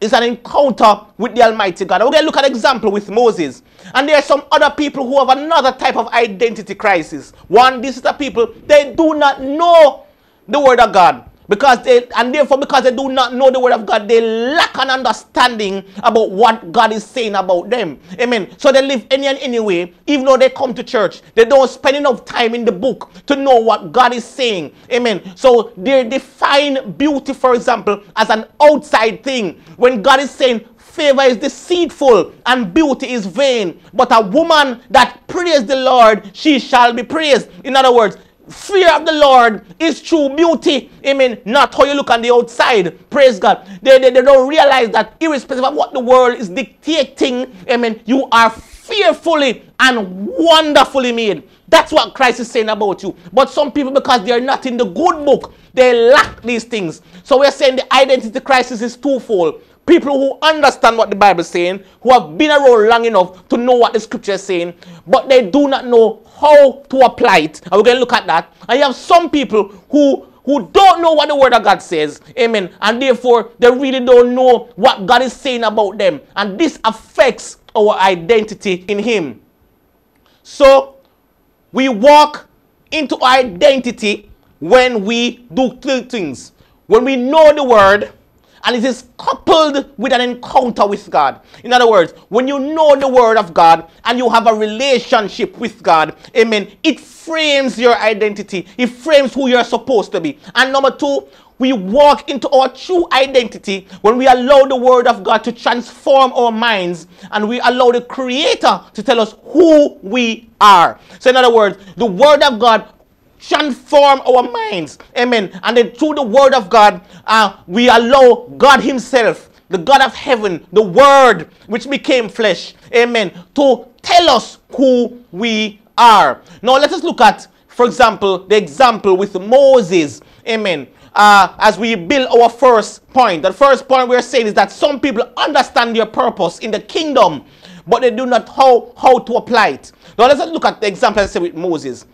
is an encounter with the Almighty God. We're going to look at an example with Moses. And there are some other people who have another type of identity crisis. One, these are the people, they do not know the Word of God because they and therefore because they do not know the word of god they lack an understanding about what god is saying about them. Amen. So they live any and any way. Even though they come to church they don't spend enough time in the book to know what god is saying. Amen. So they define beauty for example as an outside thing. When god is saying favor is deceitful and beauty is vain but a woman that praise the lord she shall be praised. In other words fear of the Lord is true beauty. Amen. Not how you look on the outside. Praise God. They, they, they don't realize that irrespective of what the world is dictating, amen, you are fearfully and wonderfully made. That's what Christ is saying about you. But some people, because they are not in the good book, they lack these things. So we're saying the identity crisis is twofold. People who understand what the Bible is saying, who have been around long enough to know what the scripture is saying, but they do not know how to apply it. And we're going to look at that. And you have some people who who don't know what the word of God says. Amen. And therefore, they really don't know what God is saying about them. And this affects our identity in Him. So, we walk into identity when we do things. When we know the word and it is coupled with an encounter with God. In other words, when you know the Word of God and you have a relationship with God, amen, it frames your identity, it frames who you're supposed to be. And number two, we walk into our true identity when we allow the Word of God to transform our minds and we allow the Creator to tell us who we are. So, in other words, the Word of God transform our minds. Amen. And then through the word of God, uh, we allow God himself, the God of heaven, the word which became flesh, amen, to tell us who we are. Now let us look at, for example, the example with Moses. Amen. Uh, as we build our first point. The first point we're saying is that some people understand their purpose in the kingdom, but they do not how, how to apply it. Now let's look at the example I said with Moses.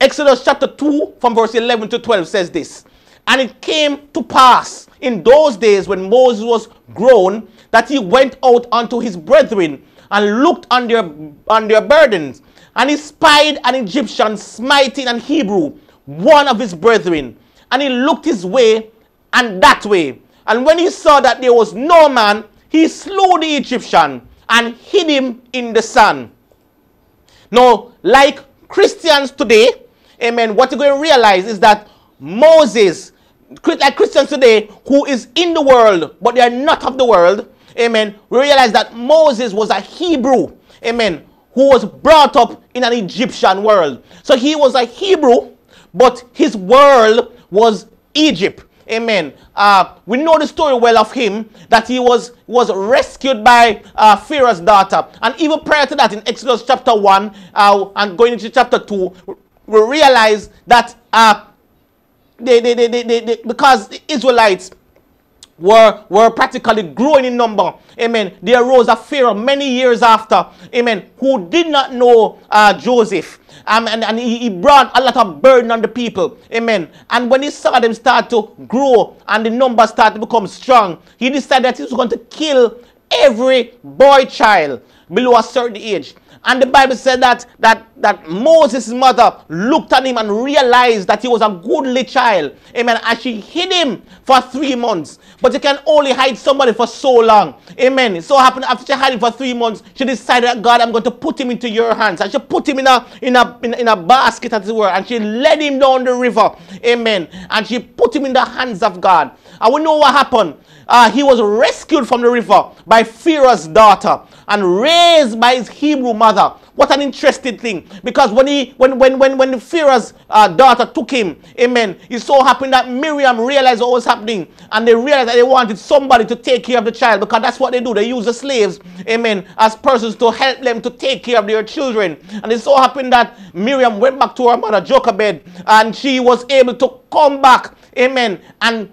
Exodus chapter 2 from verse 11 to 12 says this. And it came to pass in those days when Moses was grown that he went out unto his brethren and looked on their, on their burdens. And he spied an Egyptian smiting an Hebrew, one of his brethren. And he looked his way and that way. And when he saw that there was no man, he slew the Egyptian and hid him in the sand. Now, like Christians today, amen, what you're going to realize is that Moses, like Christians today, who is in the world, but they are not of the world, amen, we realize that Moses was a Hebrew, amen, who was brought up in an Egyptian world. So he was a Hebrew, but his world was Egypt. Amen. Uh, we know the story well of him that he was was rescued by uh, Pharaoh's daughter, and even prior to that, in Exodus chapter one uh, and going into chapter two, we realize that uh, they, they, they, they, they, because the Israelites were, were practically growing in number. Amen. There arose a Pharaoh many years after, amen, who did not know uh, Joseph. Um, and and he, he, brought a lot of burden on the people. Amen. And when he saw them start to grow and the numbers start to become strong, he decided that he was going to kill every boy child below a certain age. And the Bible said that, that, that Moses' mother looked at him and realized that he was a goodly child. Amen. And she hid him for three months. But you can only hide somebody for so long. Amen. So happened after she hid him for three months, she decided God, I'm going to put him into your hands. And she put him in a, in a, in, in a basket, as it were. And she led him down the river. Amen. And she put him in the hands of God. And we know what happened. Uh, he was rescued from the river by Pharaoh's daughter and raised by his Hebrew mother. What an interesting thing. Because when he when when when when Pharaoh's uh, daughter took him, amen, it so happened that Miriam realized what was happening. And they realized that they wanted somebody to take care of the child because that's what they do. They use the slaves, amen, as persons to help them to take care of their children. And it so happened that Miriam went back to her mother Jochebed and she was able to come back, amen, and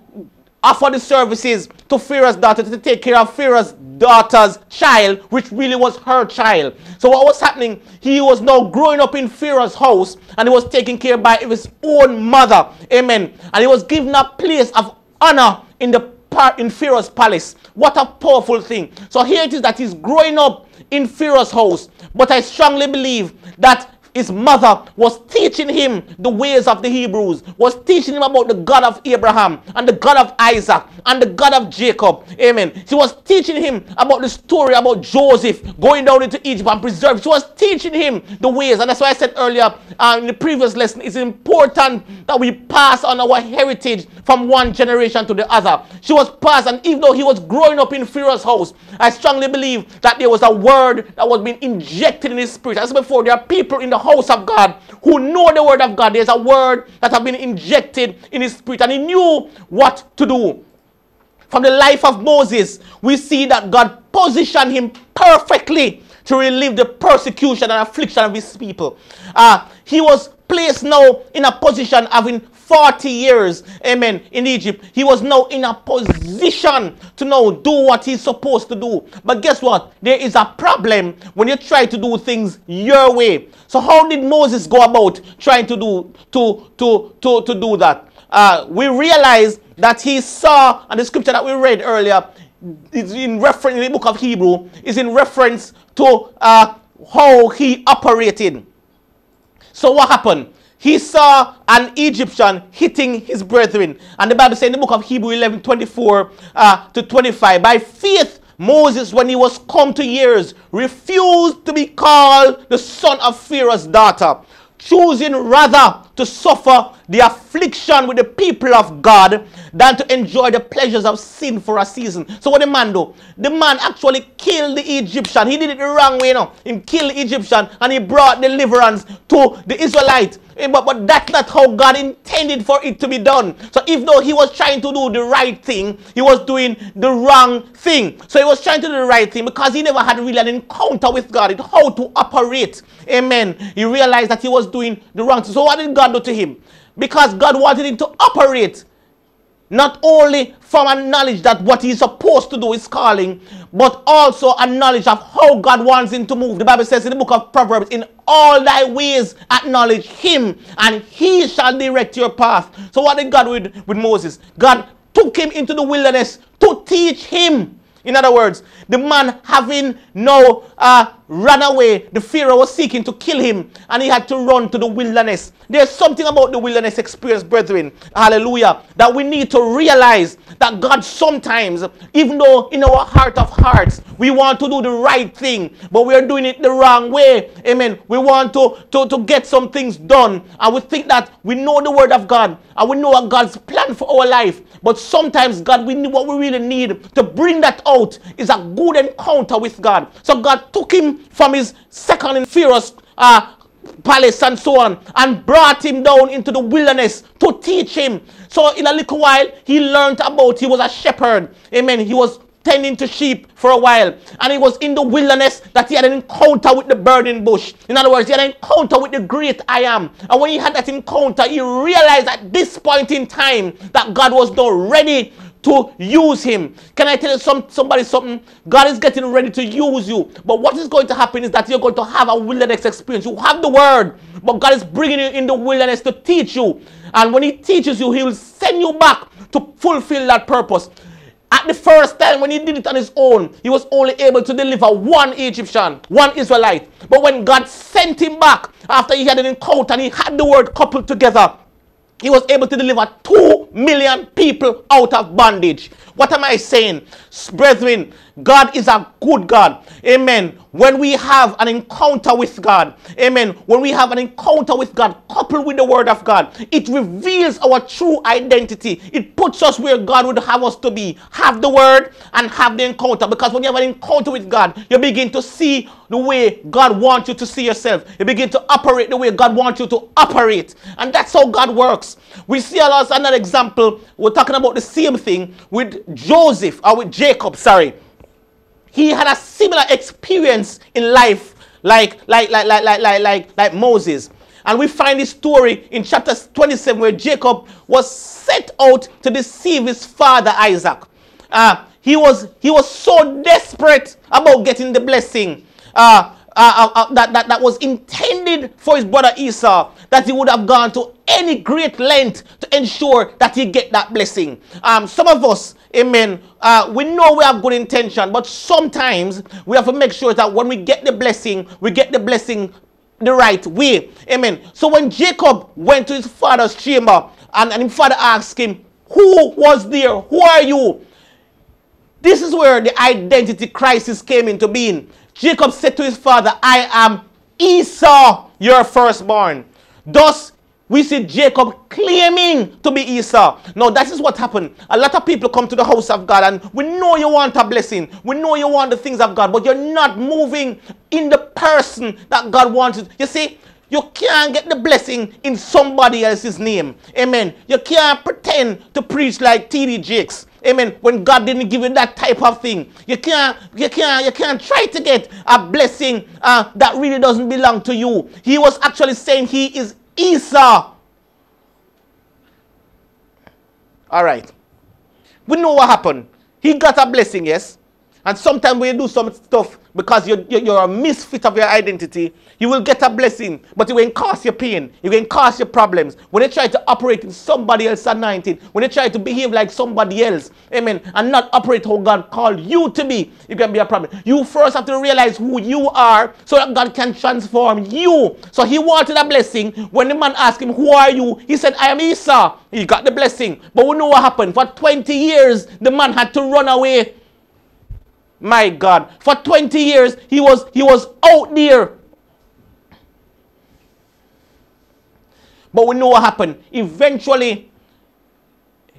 offer the services to Pharaoh's daughter to take care of Pharaoh's daughter's child, which really was her child. So what was happening? He was now growing up in Pharaoh's house and he was taken care by his own mother. Amen. And he was given a place of honor in the in Pharaoh's palace. What a powerful thing. So here it is that he's growing up in Pharaoh's house. But I strongly believe that his mother was teaching him the ways of the Hebrews, was teaching him about the God of Abraham and the God of Isaac and the God of Jacob. Amen. She was teaching him about the story about Joseph going down into Egypt and preserved. She was teaching him the ways. And that's why I said earlier uh, in the previous lesson, it's important that we pass on our heritage from one generation to the other. She was passed, and even though he was growing up in Pharaoh's house, I strongly believe that there was a word that was being injected in his spirit. As before, there are people in the house of God who know the word of God. There's a word that has been injected in his spirit, and he knew what to do. From the life of Moses, we see that God positioned him perfectly to relieve the persecution and affliction of his people. Uh, he was placed now in a position having 40 years, amen, in Egypt. He was now in a position to now do what he's supposed to do. But guess what? There is a problem when you try to do things your way. So how did Moses go about trying to do to to to, to do that? Uh, we realize that he saw, and the scripture that we read earlier is in reference in the book of Hebrew, is in reference to uh, how he operated. So what happened? He saw an Egyptian hitting his brethren. And the Bible says in the book of Hebrew 11 24 uh, to 25, by faith, Moses, when he was come to years, refused to be called the son of Pharaoh's daughter, choosing rather to suffer the affliction with the people of God than to enjoy the pleasures of sin for a season. So what the man do? The man actually killed the Egyptian. He did it the wrong way, you know. He killed the Egyptian and he brought deliverance to the Israelite. Eh, but, but that's not how God intended for it to be done. So even though he was trying to do the right thing, he was doing the wrong thing. So he was trying to do the right thing because he never had really an encounter with God, in how to operate. Amen. He realized that he was doing the wrong thing. So what did God do to him? Because God wanted him to operate not only from a knowledge that what he's supposed to do is calling, but also a knowledge of how God wants him to move. The Bible says in the book of Proverbs, in all thy ways acknowledge him, and he shall direct your path. So what did God with, with Moses? God took him into the wilderness to teach him in other words, the man having no uh, run away, the Pharaoh was seeking to kill him and he had to run to the wilderness. There's something about the wilderness experience, brethren, hallelujah, that we need to realize that God sometimes, even though in our heart of hearts, we want to do the right thing, but we are doing it the wrong way. Amen. We want to, to, to get some things done and we think that we know the word of God and we know what God's plan for our life. But sometimes, God, we need what we really need to bring that out is a good encounter with God. So God took him from his second Pharaoh's uh, palace and so on and brought him down into the wilderness to teach him. So in a little while, he learned about, he was a shepherd. Amen. He was tending to sheep for a while. And it was in the wilderness that he had an encounter with the burning bush. In other words, he had an encounter with the great I am. And when he had that encounter, he realized at this point in time that God was not ready to use him. Can I tell some, somebody something? God is getting ready to use you. But what is going to happen is that you're going to have a wilderness experience. You have the word, but God is bringing you in the wilderness to teach you. And when he teaches you, he will send you back to fulfill that purpose. At the first time when he did it on his own, he was only able to deliver one Egyptian, one Israelite. But when God sent him back after he had an encounter and he had the word coupled together, he was able to deliver 2 million people out of bondage. What am I saying? Brethren, God is a good God. Amen. When we have an encounter with God, amen. When we have an encounter with God coupled with the Word of God, it reveals our true identity. It puts us where God would have us to be. Have the Word and have the encounter. Because when you have an encounter with God, you begin to see the way God wants you to see yourself. You begin to operate the way God wants you to operate. And that's how God works. We see lot another example. We're talking about the same thing with Joseph, or with Jacob, sorry he had a similar experience in life like, like, like, like, like, like, like, like Moses. And we find this story in chapter 27 where Jacob was set out to deceive his father Isaac. Uh, he, was, he was so desperate about getting the blessing uh, uh, uh, uh, that, that, that was intended for his brother Esau that he would have gone to any great length to ensure that he get that blessing. Um, some of us, amen, uh, we know we have good intention, but sometimes we have to make sure that when we get the blessing, we get the blessing the right way. Amen. So when Jacob went to his father's chamber and, and his father asked him, Who was there? Who are you? This is where the identity crisis came into being. Jacob said to his father, I am Esau, your firstborn. Thus, we see Jacob claiming to be Esau. Now, that is what happened. A lot of people come to the house of God and we know you want a blessing. We know you want the things of God, but you're not moving in the person that God wanted. You see, you can't get the blessing in somebody else's name. Amen. You can't pretend to preach like T.D. Jakes. Amen. When God didn't give you that type of thing, you can't, you can't, you can't try to get a blessing uh, that really doesn't belong to you. He was actually saying he is Esau. All right. We know what happened. He got a blessing, yes. And sometimes when you do some stuff because you're, you're a misfit of your identity, you will get a blessing, but it will cause your pain. It will cause your problems. When you try to operate in somebody else's anointing, when you try to behave like somebody else, amen, and not operate how God called you to be, it can be a problem. You first have to realize who you are so that God can transform you. So he wanted a blessing. When the man asked him, Who are you? He said, I am Esau. He got the blessing. But we know what happened. For 20 years, the man had to run away my God. For 20 years, he was, he was out there. But we know what happened. Eventually,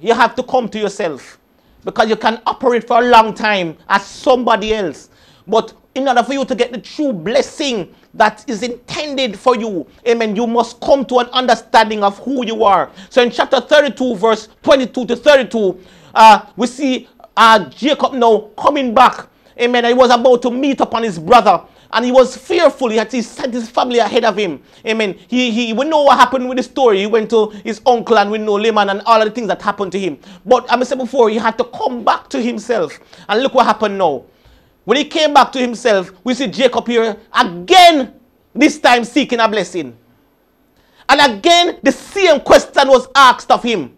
you have to come to yourself because you can operate for a long time as somebody else. But in order for you to get the true blessing that is intended for you, amen, you must come to an understanding of who you are. So in chapter 32, verse 22 to 32, uh, we see uh, Jacob now coming back Amen. he was about to meet upon his brother. And he was fearful. He had to sent his family ahead of him. Amen. He, he, we know what happened with the story. He went to his uncle and we know Laban and all of the things that happened to him. But I said before, he had to come back to himself. And look what happened now. When he came back to himself, we see Jacob here again, this time seeking a blessing. And again, the same question was asked of him.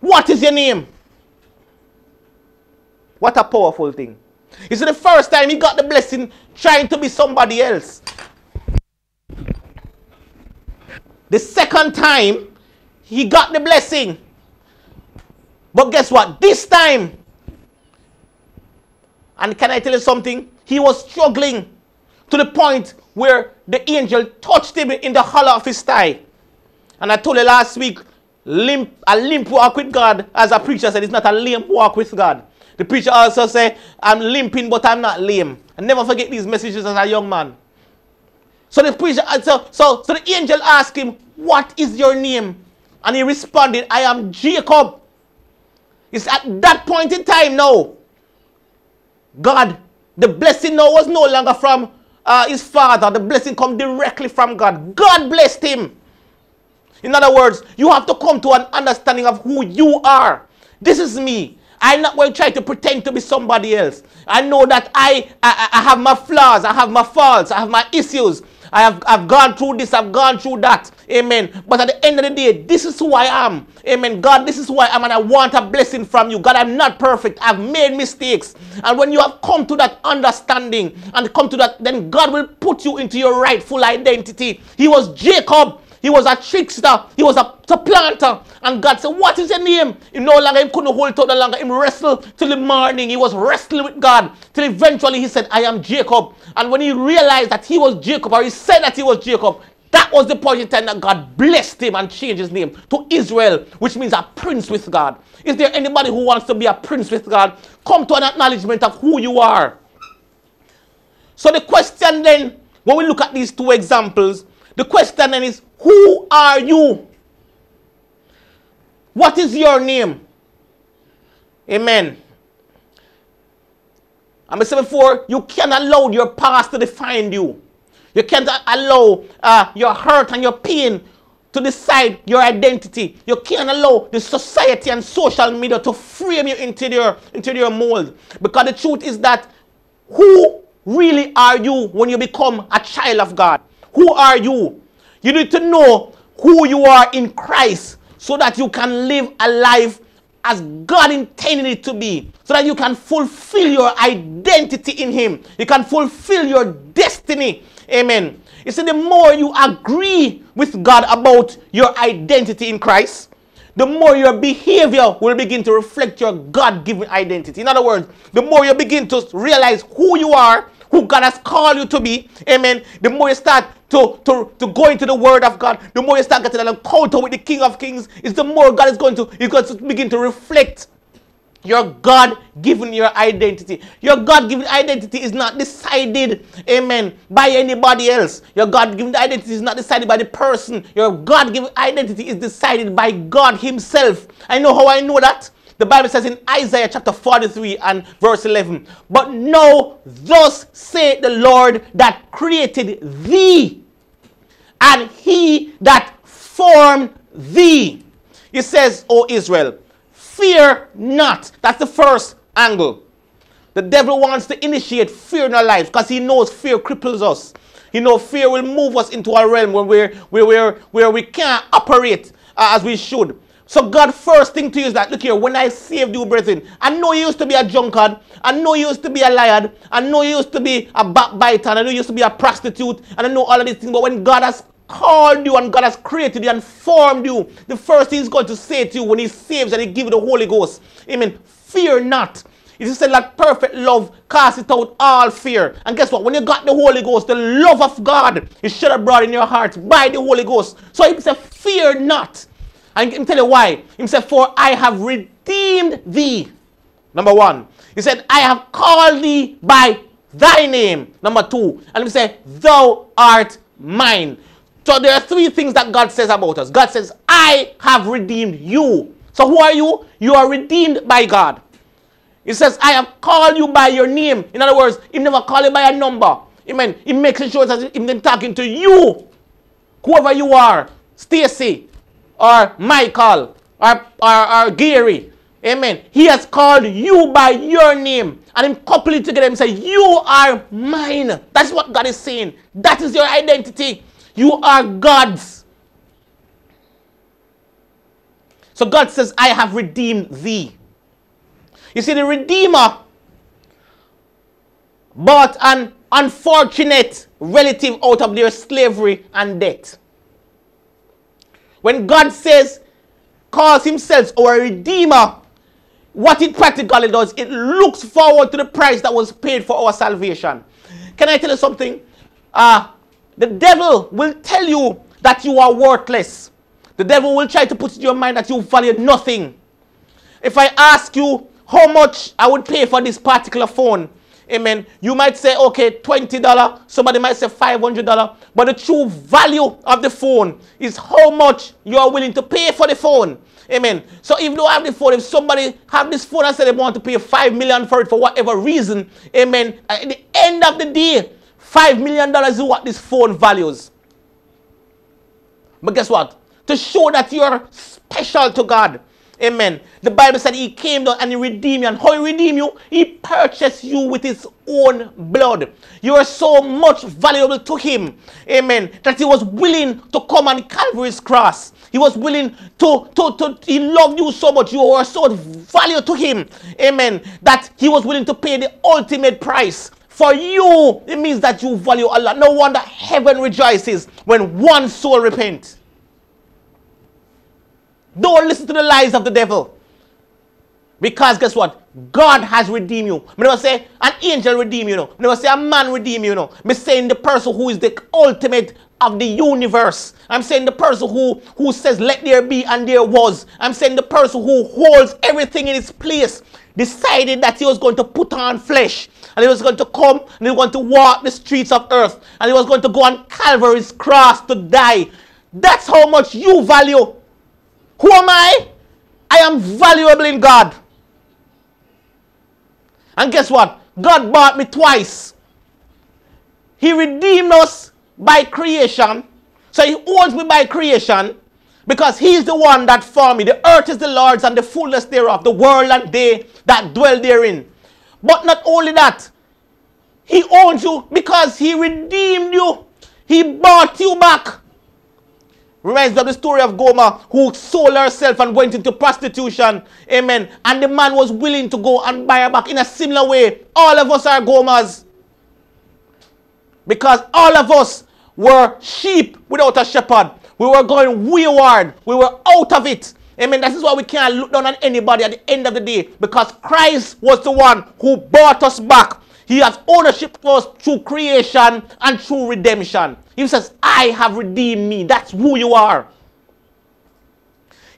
What is your name? What a powerful thing. See, the first time he got the blessing trying to be somebody else. The second time, he got the blessing. But guess what? This time, and can I tell you something? He was struggling to the point where the angel touched him in the hollow of his thigh. And I told you last week, limp, a limp walk with God, as a preacher said, it's not a limp walk with God. The preacher also say, I'm limping, but I'm not lame. I never forget these messages as a young man. So the preacher, uh, so, so, so the angel asked him, What is your name? And he responded, I am Jacob. It's at that point in time now, God, the blessing now was no longer from uh, his father. The blessing come directly from God. God blessed him. In other words, you have to come to an understanding of who you are. This is me. I'm not going to try to pretend to be somebody else. I know that I, I, I have my flaws, I have my faults, I have my issues. I have I've gone through this, I've gone through that. Amen. But at the end of the day, this is who I am. Amen. God, this is who I am, and I want a blessing from you. God, I'm not perfect. I've made mistakes. And when you have come to that understanding and come to that, then God will put you into your rightful identity. He was Jacob. He was a trickster. He was a supplanter. And God said, What is your name? He no longer he couldn't hold out no longer. He wrestled till the morning. He was wrestling with God. Till eventually he said, I am Jacob. And when he realized that he was Jacob, or he said that he was Jacob, that was the point in time that God blessed him and changed his name to Israel, which means a prince with God. Is there anybody who wants to be a prince with God? Come to an acknowledgement of who you are. So the question then, when we look at these two examples, the question then is, who are you? What is your name? Amen. I'm saying before, you can't allow your past to define you. You can't allow uh, your hurt and your pain to decide your identity. You can't allow the society and social media to frame you into their, into their mold. Because the truth is that who really are you when you become a child of God? Who are you? You need to know who you are in Christ so that you can live a life as God intended it to be, so that you can fulfill your identity in Him. You can fulfill your destiny. Amen. You see, the more you agree with God about your identity in Christ, the more your behavior will begin to reflect your God given identity. In other words, the more you begin to realize who you are, who God has called you to be, amen, the more you start to, to, to go into the Word of God, the more you start getting an encounter with the King of Kings, is the more God is going to, is going to begin to reflect your God given your identity. Your God given identity is not decided, amen, by anybody else. Your God given identity is not decided by the person. Your God given identity is decided by God Himself. I know how I know that. The Bible says in Isaiah chapter 43 and verse 11, But now, thus saith the Lord that created thee, and he that formed thee. He says, O Israel, fear not. That's the first angle. The devil wants to initiate fear in our lives because he knows fear cripples us. He knows fear will move us into a realm where, we're, where, where, where we can't operate uh, as we should. So God first thing to you is that, look here, when I saved you, brethren, I know you used to be a drunkard. I know you used to be a liar. I know you used to be a backbiter. I know you used to be a prostitute. And I know all of these things. But when God has called you and God has created you and formed you, the first thing He's going to say to you when He saves and He gives you the Holy Ghost, Amen. Fear not. He said that perfect love casts out all fear. And guess what? When you got the Holy Ghost, the love of God is shed abroad in your heart by the Holy Ghost. So he said, Fear not. And he tell you why. He said, For I have redeemed thee. Number one. He said, I have called thee by thy name. Number two. And he said, Thou art mine. So there are three things that God says about us. God says, I have redeemed you. So who are you? You are redeemed by God. He says, I have called you by your name. In other words, he never called you by a number. Amen. He makes sure that he's talking to you, whoever you are, Stacy, or Michael, or, or, or Gary. Amen. He has called you by your name. And him couple it together and say, You are mine. That's what God is saying. That is your identity. You are God's. So God says, I have redeemed thee. You see, the Redeemer bought an unfortunate relative out of their slavery and debt. When God says, calls himself our Redeemer, what it practically does, it looks forward to the price that was paid for our salvation. Can I tell you something? Uh, the devil will tell you that you are worthless. The devil will try to put in your mind that you value nothing. If I ask you how much I would pay for this particular phone, amen, you might say, okay, $20. Somebody might say $500. But the true value of the phone is how much you are willing to pay for the phone. Amen. So if you have the phone, if somebody have this phone and say they want to pay 5 million for it for whatever reason, amen. At the end of the day, Five million dollars is what this phone values. But guess what? To show that you're special to God. Amen. The Bible said he came down and he redeemed you. And how he redeemed you? He purchased you with his own blood. You are so much valuable to him. Amen. That he was willing to come on Calvary's cross. He was willing to, to, to, he loved you so much. You were so valuable to him. Amen. That he was willing to pay the ultimate price for you, it means that you value Allah. No wonder heaven rejoices when one soul repents. Don't listen to the lies of the devil. Because guess what? God has redeemed you. I never say an angel redeem you. Know. I never say a man redeem you. Know. Me saying the person who is the ultimate of the universe. I'm saying the person who, who says, let there be, and there was. I'm saying the person who holds everything in its place decided that he was going to put on flesh and he was going to come and he was going to walk the streets of earth and he was going to go on Calvary's cross to die. That's how much you value. Who am I? I am valuable in God. And guess what? God bought me twice. He redeemed us by creation. So he owns me by creation because he is the one that formed me. The earth is the Lord's and the fullness thereof, the world and they that dwell therein. But not only that, he owns you because he redeemed you. He bought you back. Reminds me of the story of Gomer who sold herself and went into prostitution. Amen. And the man was willing to go and buy her back in a similar way. All of us are Gomers. Because all of us were sheep without a shepherd. We were going wayward. We were out of it. Amen. Is why we can't look down on anybody at the end of the day. Because Christ was the one who bought us back. He has ownership for us through creation and through redemption. He says, I have redeemed me. That's who you are.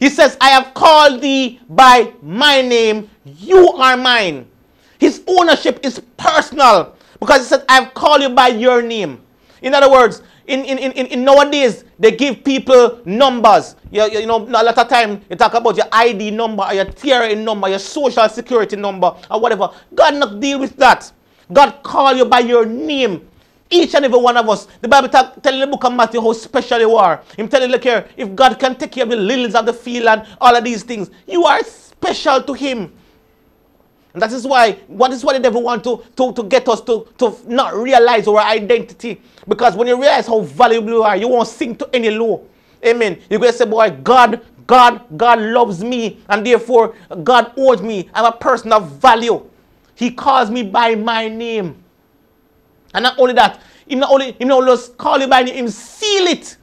He says, I have called thee by my name. You are mine. His ownership is personal because he said, I've called you by your name. In other words, in, in, in, in nowadays, they give people numbers. You, you, you know, a lot of time you talk about your ID number, your TRN number, your social security number, or whatever. God not deal with that. God call you by your name. Each and every one of us. The Bible talk, tell the book of Matthew how special you are. Him telling, look here, if God can take care of the lilies of the field and all of these things, you are special to him. And that is why, what is what the devil want to, to, to get us to, to not realize our identity. Because when you realize how valuable you are, you won't sink to any low. Amen. You're going to say, boy, God, God, God loves me. And therefore, God owes me. I'm a person of value. He calls me by my name. And not only that, he not only, he not only call you by name, he seal it.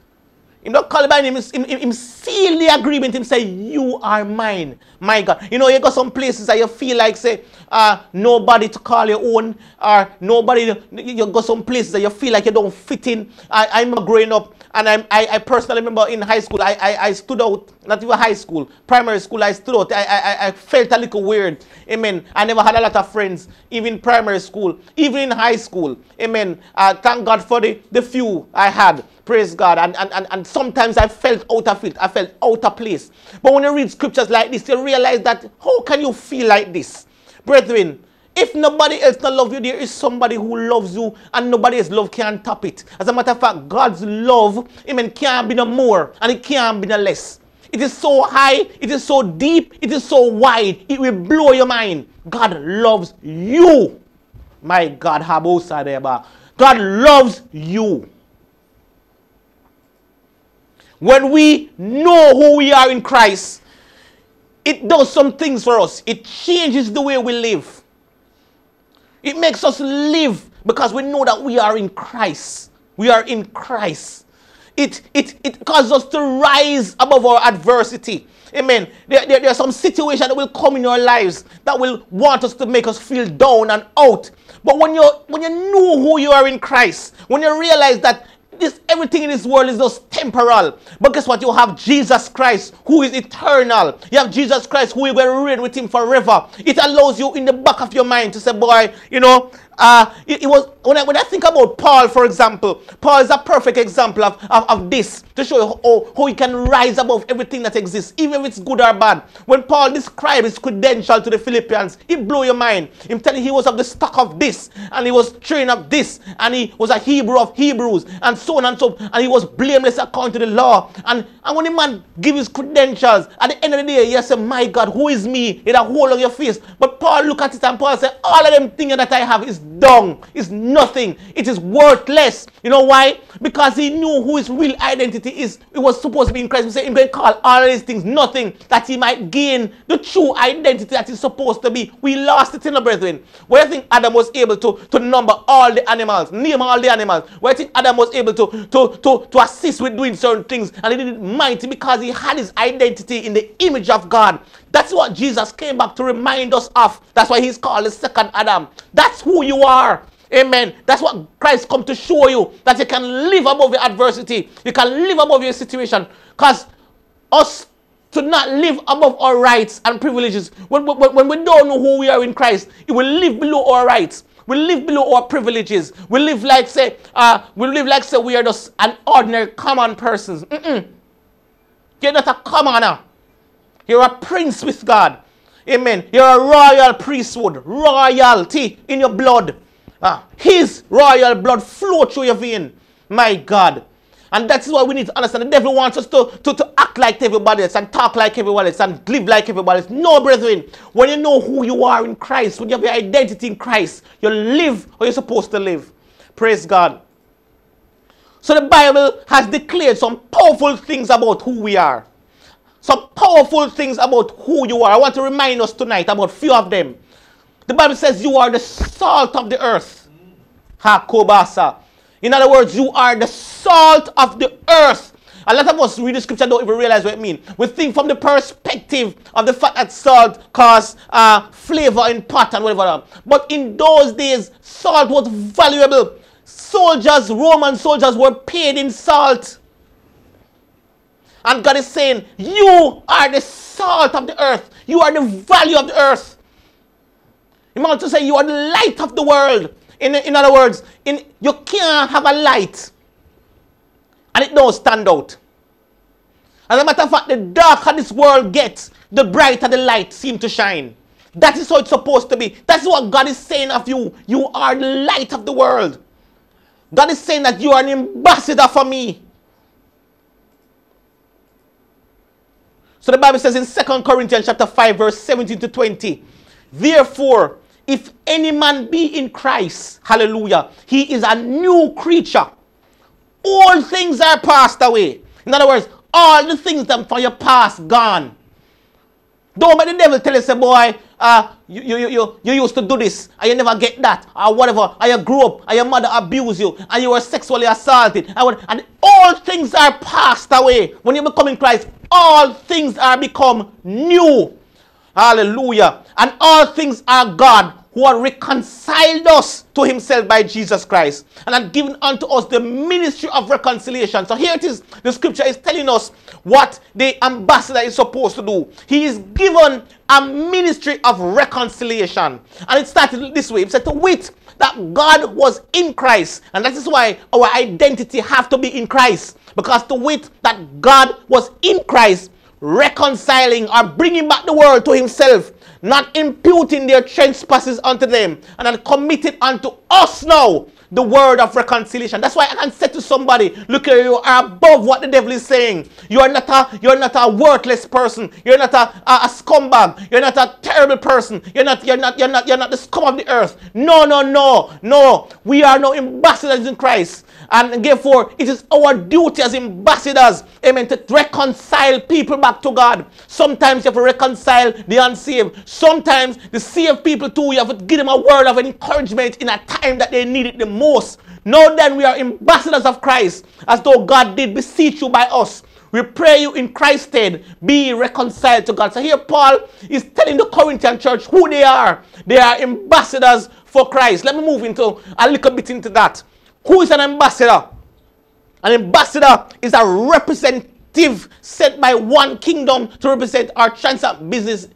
He not call you by name, him, him, him seal the agreement, him say, you are mine. My God. You know, you got some places that you feel like, say, uh, nobody to call your own, or nobody, you got some places that you feel like you don't fit in. I, I'm growing up, and I, I, I personally remember in high school, I, I, I stood out, not even high school, primary school, I stood out. I, I, I felt a little weird. Amen. I never had a lot of friends, even in primary school, even in high school. Amen. Uh, thank God for the, the few I had. Praise God. And, and, and, and sometimes I felt out of it. I felt out of place. But when you read scriptures like this, you realize that how can you feel like this? Brethren, if nobody else not love you, there is somebody who loves you and nobody else love can top it. As a matter of fact, God's love, amen, can't be no more and it can't be no less. It is so high, it is so deep, it is so wide, it will blow your mind. God loves you. My God, Habosa ah. God loves you. When we know who we are in Christ, it does some things for us. It changes the way we live. It makes us live because we know that we are in Christ. We are in Christ. It, it, it causes us to rise above our adversity. Amen. There, there, there are some situations that will come in our lives that will want us to make us feel down and out. But when you when you know who you are in Christ, when you realize that this everything in this world is just temporal. But guess what? You have Jesus Christ who is eternal. You have Jesus Christ who will reign with him forever. It allows you in the back of your mind to say, boy, you know, uh, it, it, was when I, when I think about Paul, for example, Paul is a perfect example of, of, of this to show you how, how he can rise above everything that exists, even if it's good or bad. When Paul described his credential to the Philippians, it blew your mind. Him telling he was of the stock of this, and he was trained of this, and he was a Hebrew of Hebrews, and so on and so on, and he was blameless according to the law. And, and when the man give his credentials, at the end of the day, he said, My God, who is me? In a hole of your face. But Paul look at it and Paul said, All of them things that I have is dung, is nothing. It is worthless. You know why? Because he knew who his real identity is. It was supposed to be in Christ. He said he's going to call all these things nothing that he might gain the true identity that he's supposed to be. We lost it in the brethren. Where I think Adam was able to, to number all the animals, name all the animals. Where I think Adam was able to, to, to, to assist with doing certain things and he did it mighty because he had his identity in the image of God. That's what Jesus came back to remind us of. That's why he's called the second Adam. That's who you are. Amen. That's what Christ come to show you that you can live above your adversity. You can live above your situation. Because us to not live above our rights and privileges, when, when, when we don't know who we are in Christ, it will live below our rights. We live below our privileges. We live like say, uh, we live like say we are just an ordinary common persons. Mm-mm. You're not a commoner. You're a prince with God. Amen. You're a royal priesthood, royalty in your blood. Uh, his royal blood flow through your vein. My God. And that's why we need to understand. The devil wants us to, to, to act like everybody else and talk like everybody else and live like everybody else. No, brethren. When you know who you are in Christ, when you have your identity in Christ, you live how you're supposed to live. Praise God. So the Bible has declared some powerful things about who we are. Some powerful things about who you are. I want to remind us tonight about a few of them. The Bible says you are the salt of the earth. Hakobasa. In other words, you are the salt of the earth. A lot of us read the scripture don't even realize what it means. We think from the perspective of the fact that salt causes uh, flavor in pot and whatever. But in those days, salt was valuable. Soldiers, Roman soldiers, were paid in salt. And God is saying, You are the salt of the earth. You are the value of the earth. He wants to say, You are the light of the world. In, in other words, in, you can't have a light and it don't stand out. As a matter of fact, the darker this world gets, the brighter the light seems to shine. That is how it's supposed to be. That's what God is saying of you. You are the light of the world. God is saying that you are an ambassador for me. So the Bible says in 2 Corinthians chapter 5, verse 17 to 20, Therefore, if any man be in Christ, hallelujah, he is a new creature. All things are passed away. In other words, all the things that from your past gone. Don't let the devil tell you, say, boy, uh, you, you, you, you used to do this and you never get that or whatever. And you grew up and your mother abused you and you were sexually assaulted. And, and all things are passed away. When you become in Christ, all things are become new. Hallelujah. And all things are God who had reconciled us to himself by Jesus Christ and had given unto us the ministry of reconciliation. So here it is. The scripture is telling us what the ambassador is supposed to do. He is given a ministry of reconciliation. And it started this way. It said to wit that God was in Christ. And that is why our identity have to be in Christ. Because to wit that God was in Christ reconciling or bringing back the world to himself, not imputing their trespasses unto them, and then committed unto us now the word of reconciliation. That's why I can say to somebody, look here, you are above what the devil is saying. You are not a you're not a worthless person. You're not a, a, a scumbag. You're not a terrible person. You're not you're not you're not you're not the scum of the earth. No, no, no, no. We are no ambassadors in Christ. And therefore, it is our duty as ambassadors, amen, to reconcile people back to God. Sometimes you have to reconcile the unsaved. Sometimes the saved people too, you have to give them a word of encouragement in a time that they need it the most. Know then we are ambassadors of Christ, as though God did beseech you by us. We pray you in Christ's stead, be reconciled to God. So here Paul is telling the Corinthian church who they are. They are ambassadors for Christ. Let me move into a little bit into that. Who is an ambassador? An ambassador is a representative sent by one kingdom to represent our transact business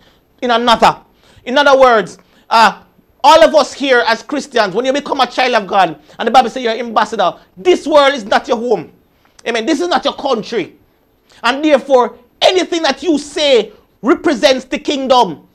in another. In other words, uh, all of us here as Christians, when you become a child of God, and the Bible says you're an ambassador, this world is not your home. Amen. This is not your country. And therefore, anything that you say represents the kingdom.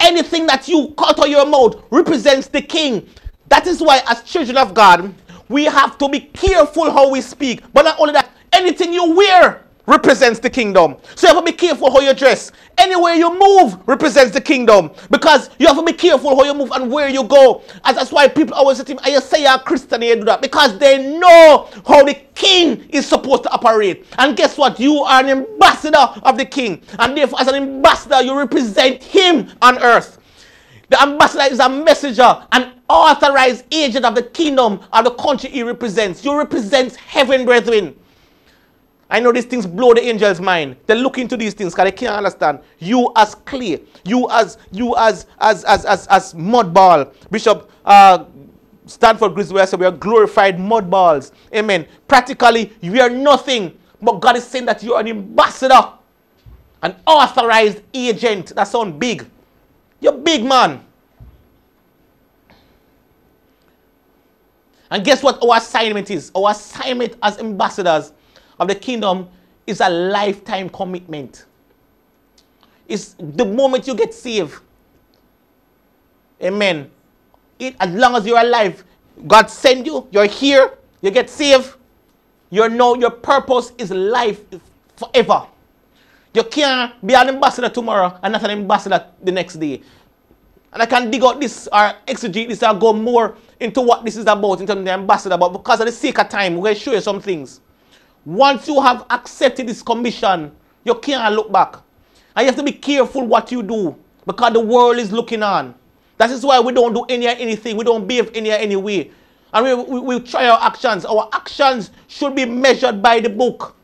Anything that you cut out your mouth represents the king. That is why, as children of God, we have to be careful how we speak. But not only that, anything you wear represents the kingdom. So you have to be careful how you dress. Anywhere you move represents the kingdom. Because you have to be careful how you move and where you go. And that's why people always say to me, I say you're a Christian you do that. Because they know how the king is supposed to operate. And guess what? You are an ambassador of the king. And therefore, as an ambassador, you represent him on earth. The ambassador is a messenger, an authorized agent of the kingdom of the country he represents. You represent heaven, brethren. I know these things blow the angels' mind. They look into these things because they can't understand. You as clay, you as you as as as as, as mud ball. Bishop uh, Stanford Griswold said we are glorified mud balls. Amen. Practically, we are nothing. But God is saying that you are an ambassador, an authorized agent. That sounds big. You're big man. And guess what our assignment is? Our assignment as ambassadors of the kingdom is a lifetime commitment. It's the moment you get saved. Amen. It, as long as you're alive, God send you, you're here, you get saved. You know your purpose is life forever. You can't be an ambassador tomorrow and not an ambassador the next day. And I can dig out this or exegete this or go more into what this is about in terms of the ambassador. But because of the sake of time, we're going to show you some things. Once you have accepted this commission, you can't look back. And you have to be careful what you do because the world is looking on. That is why we don't do any anything. We don't behave any any way. And we, we, we try our actions. Our actions should be measured by the book.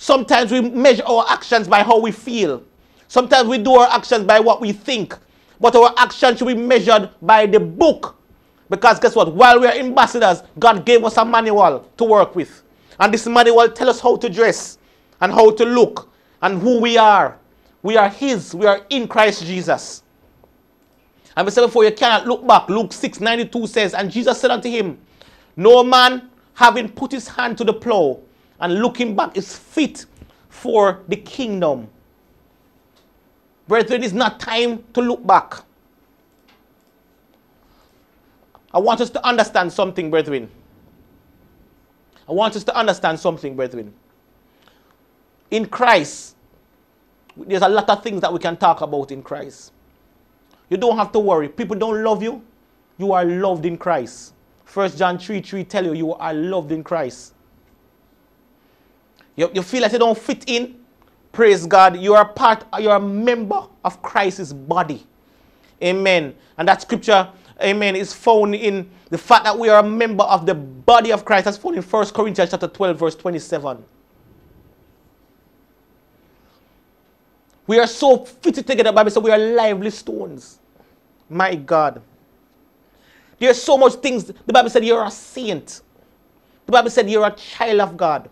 Sometimes we measure our actions by how we feel. Sometimes we do our actions by what we think. But our actions should be measured by the book. Because guess what? While we are ambassadors, God gave us a manual to work with. And this manual will tell us how to dress and how to look and who we are. We are His. We are in Christ Jesus. And we said before, you cannot look back. Luke 6 92 says, And Jesus said unto him, No man having put his hand to the plow and looking back is fit for the kingdom. Brethren, it's not time to look back. I want us to understand something, brethren. I want us to understand something, brethren. In Christ, there's a lot of things that we can talk about in Christ. You don't have to worry. People don't love you. You are loved in Christ. 1 John 3 3 tell you you are loved in Christ. You, you feel like you don't fit in. Praise God. You are part, you are a member of Christ's body. Amen. And that scripture amen, is found in the fact that we are a member of the body of Christ. That's found in 1 Corinthians chapter 12, verse 27. We are so fitted together, the Bible says we are lively stones. My God. There's so much things. The Bible said you're a saint. The Bible said you're a child of God.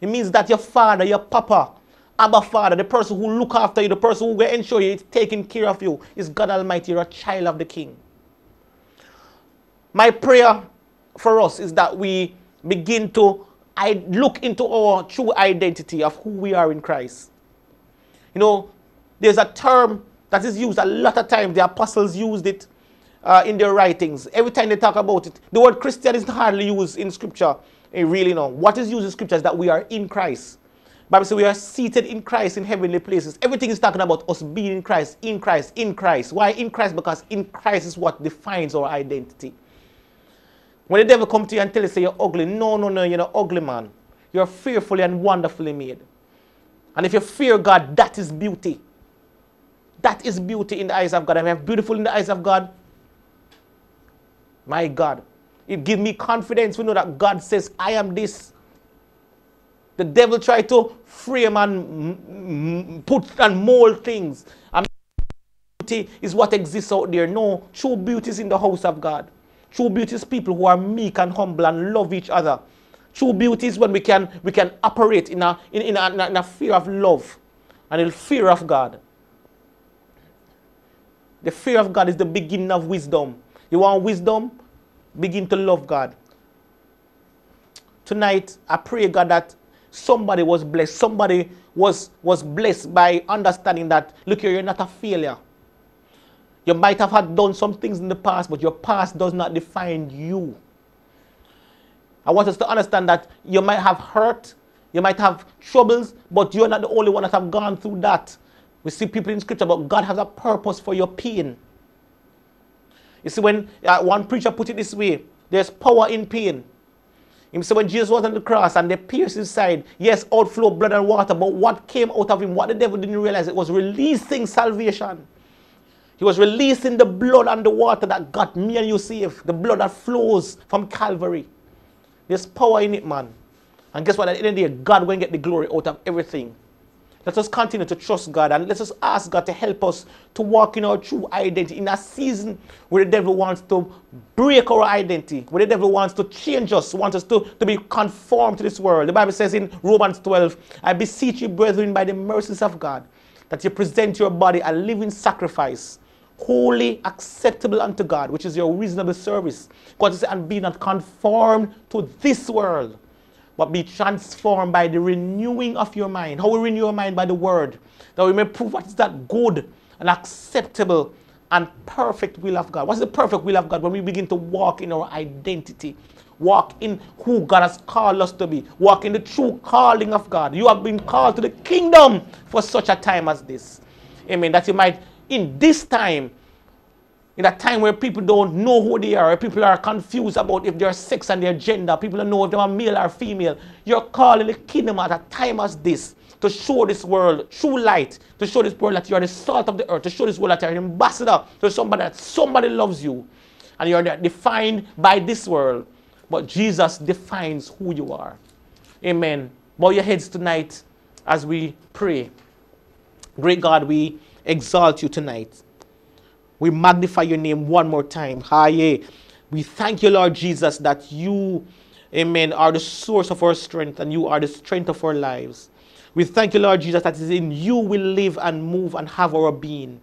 It means that your father, your papa, Abba Father, the person who look after you, the person who will ensure you is taking care of you, is God Almighty. You're a child of the King. My prayer for us is that we begin to I look into our true identity of who we are in Christ. You know, there's a term that is used a lot of times. The apostles used it uh, in their writings. Every time they talk about it, the word Christian is hardly used in Scripture. Really, no. What is used in Scripture is that we are in Christ. Bible says we are seated in Christ in heavenly places. Everything is talking about us being in Christ, in Christ, in Christ. Why in Christ? Because in Christ is what defines our identity. When the devil come to you and tell you, say you're ugly, no, no, no, you're not ugly, man. You're fearfully and wonderfully made. And if you fear God, that is beauty. That is beauty in the eyes of God. And if beautiful in the eyes of God, my God, it gives me confidence. We know that God says, I am this. The devil try to frame and put and mold things. And beauty is what exists out there. No, true beauty is in the house of God. True beauty is people who are meek and humble and love each other. True beauty is when we can, we can operate in a, in, in, a, in a fear of love and in fear of God. The fear of God is the beginning of wisdom. You want wisdom? Begin to love God. Tonight, I pray, God, that somebody was blessed. Somebody was, was blessed by understanding that, look here, you're not a failure. You might have had done some things in the past, but your past does not define you. I want us to understand that you might have hurt, You might have troubles, but you're not the only one that have gone through that. We see people in scripture, but God has a purpose for your pain. You see, when uh, one preacher put it this way, there's power in pain. You see, when Jesus was on the cross and they pierced his side, yes, outflow blood and water, but what came out of him, what the devil didn't realize, it was releasing salvation. He was releasing the blood and the water that got me and you saved, the blood that flows from Calvary. There's power in it, man. And guess what? At the end of the day, God will get the glory out of everything. Let us continue to trust God and let us ask God to help us to walk in our true identity in a season where the devil wants to break our identity, where the devil wants to change us, wants us to, to be conformed to this world. The Bible says in Romans 12, I beseech you, brethren, by the mercies of God, that you present your body a living sacrifice, holy, acceptable unto God, which is your reasonable service. God says, and be not conformed to this world but be transformed by the renewing of your mind. How we renew your mind? By the word. That we may prove what is that good and acceptable and perfect will of God. What's the perfect will of God? When we begin to walk in our identity, walk in who God has called us to be, walk in the true calling of God. You have been called to the kingdom for such a time as this. Amen. That you might, in this time, in a time where people don't know who they are, people are confused about if they're sex and their gender, people don't know if they're male or female. You're calling the kingdom at a time as this to show this world true light, to show this world that you are the salt of the earth, to show this world that you're an ambassador to somebody that somebody loves you, and you're defined by this world. But Jesus defines who you are. Amen. Bow your heads tonight as we pray. Great God, we exalt you tonight. We magnify your name one more time. Haye. We thank you, Lord Jesus, that you, amen, are the source of our strength and you are the strength of our lives. We thank you, Lord Jesus, that is in you we live and move and have our being.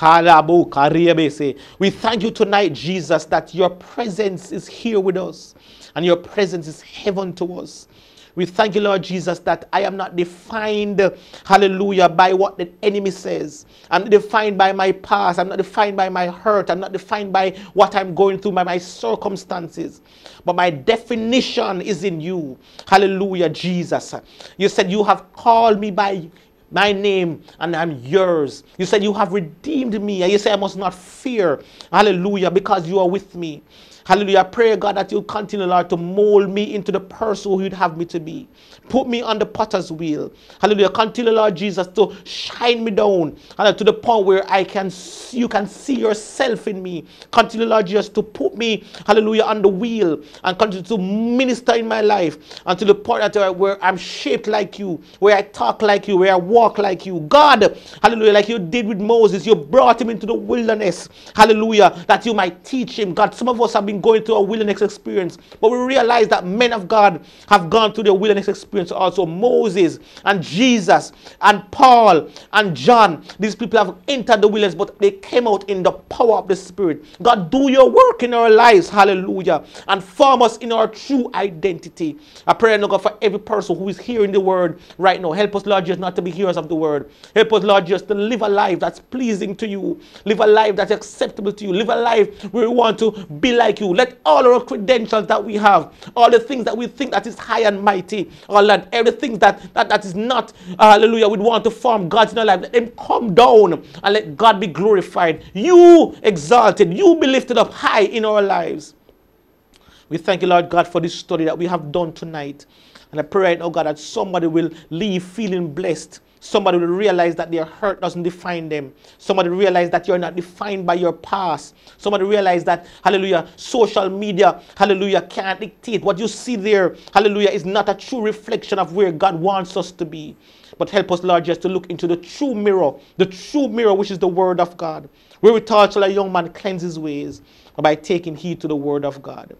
We thank you tonight, Jesus, that your presence is here with us and your presence is heaven to us. We thank you, Lord Jesus, that I am not defined, hallelujah, by what the enemy says. I'm not defined by my past. I'm not defined by my hurt. I'm not defined by what I'm going through, by my circumstances. But my definition is in you. Hallelujah, Jesus. You said you have called me by my name and I'm yours. You said you have redeemed me. And you say I must not fear. Hallelujah, because you are with me. Hallelujah. I pray, God, that you continue, Lord, to mold me into the person who you'd have me to be. Put me on the potter's wheel. Hallelujah. Continue, Lord Jesus, to shine me down hallelujah, to the point where I can see, you can see yourself in me. Continue, Lord Jesus, to put me, hallelujah, on the wheel and continue to minister in my life until the point that where I'm shaped like you, where I talk like you, where I walk like you. God, hallelujah, like you did with Moses, you brought him into the wilderness. Hallelujah, that you might teach him. God, some of us have been been going through a wilderness experience. But we realize that men of God have gone through the wilderness experience also. Moses and Jesus and Paul and John. These people have entered the wilderness, but they came out in the power of the Spirit. God, do your work in our lives. Hallelujah. And form us in our true identity. I pray, Lord God, for every person who is hearing the word right now. Help us, Lord, just not to be hearers of the word. Help us, Lord, just to live a life that's pleasing to you. Live a life that's acceptable to you. Live a life where we want to be like you Let all our credentials that we have, all the things that we think that is high and mighty, oh all that everything that, that, that is not, hallelujah, we want to form God's in our life, let them come down and let God be glorified. You exalted, you be lifted up high in our lives. We thank you, Lord God, for this study that we have done tonight. And I pray right now, God, that somebody will leave feeling blessed Somebody will realize that their hurt doesn't define them. Somebody will realize that you're not defined by your past. Somebody will realize that, hallelujah, social media, hallelujah, can't dictate. What you see there, hallelujah, is not a true reflection of where God wants us to be. But help us, Lord, just to look into the true mirror, the true mirror, which is the Word of God, where we taught a young man cleanse his ways by taking heed to the Word of God.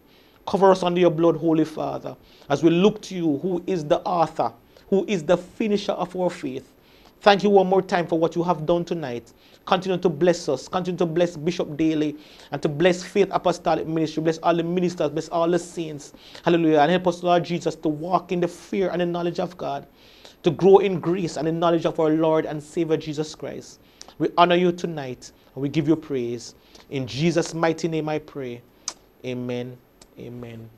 Cover us under your blood, Holy Father, as we look to you, who is the author, who is the finisher of our faith. Thank you one more time for what you have done tonight. Continue to bless us. Continue to bless Bishop Daly and to bless Faith Apostolic Ministry. Bless all the ministers. Bless all the saints. Hallelujah. And help us, Lord Jesus, to walk in the fear and the knowledge of God. To grow in grace and in knowledge of our Lord and Savior Jesus Christ. We honor you tonight and we give you praise. In Jesus' mighty name I pray. Amen. Amen.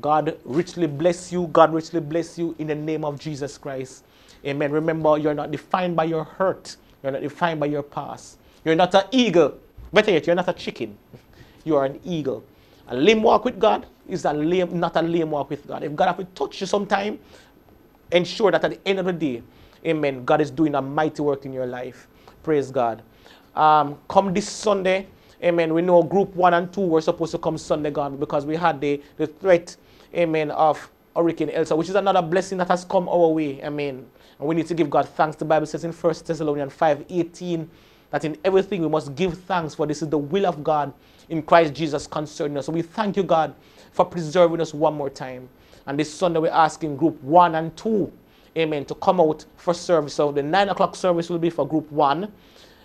God richly bless you. God richly bless you in the name of Jesus Christ. Amen. Remember, you're not defined by your hurt. You're not defined by your past. You're not an eagle. Better yet, you're not a chicken. You are an eagle. A lame walk with God is a lame, not a lame walk with God. If God have to touch you sometime, ensure that at the end of the day, amen, God is doing a mighty work in your life. Praise God. Um, come this Sunday, amen. We know group one and two were supposed to come Sunday, God, because we had the, the threat, amen, of Hurricane Elsa, which is another blessing that has come our way, amen. And we need to give God thanks. The Bible says in 1 Thessalonians 5 18 that in everything we must give thanks, for this is the will of God in Christ Jesus concerning us. So we thank you, God, for preserving us one more time. And this Sunday we're asking group one and two, amen, to come out for service. So the nine o'clock service will be for group one,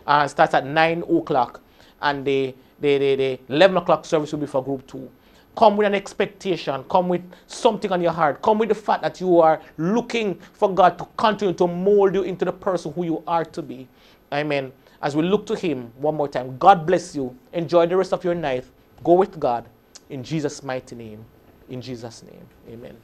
uh, starts at nine o'clock. And the, the, the, the 11 o'clock service will be for group two. Come with an expectation. Come with something on your heart. Come with the fact that you are looking for God to continue to mold you into the person who you are to be. Amen as we look to Him one more time. God bless you. Enjoy the rest of your night. Go with God in Jesus' mighty name. In Jesus' name, amen.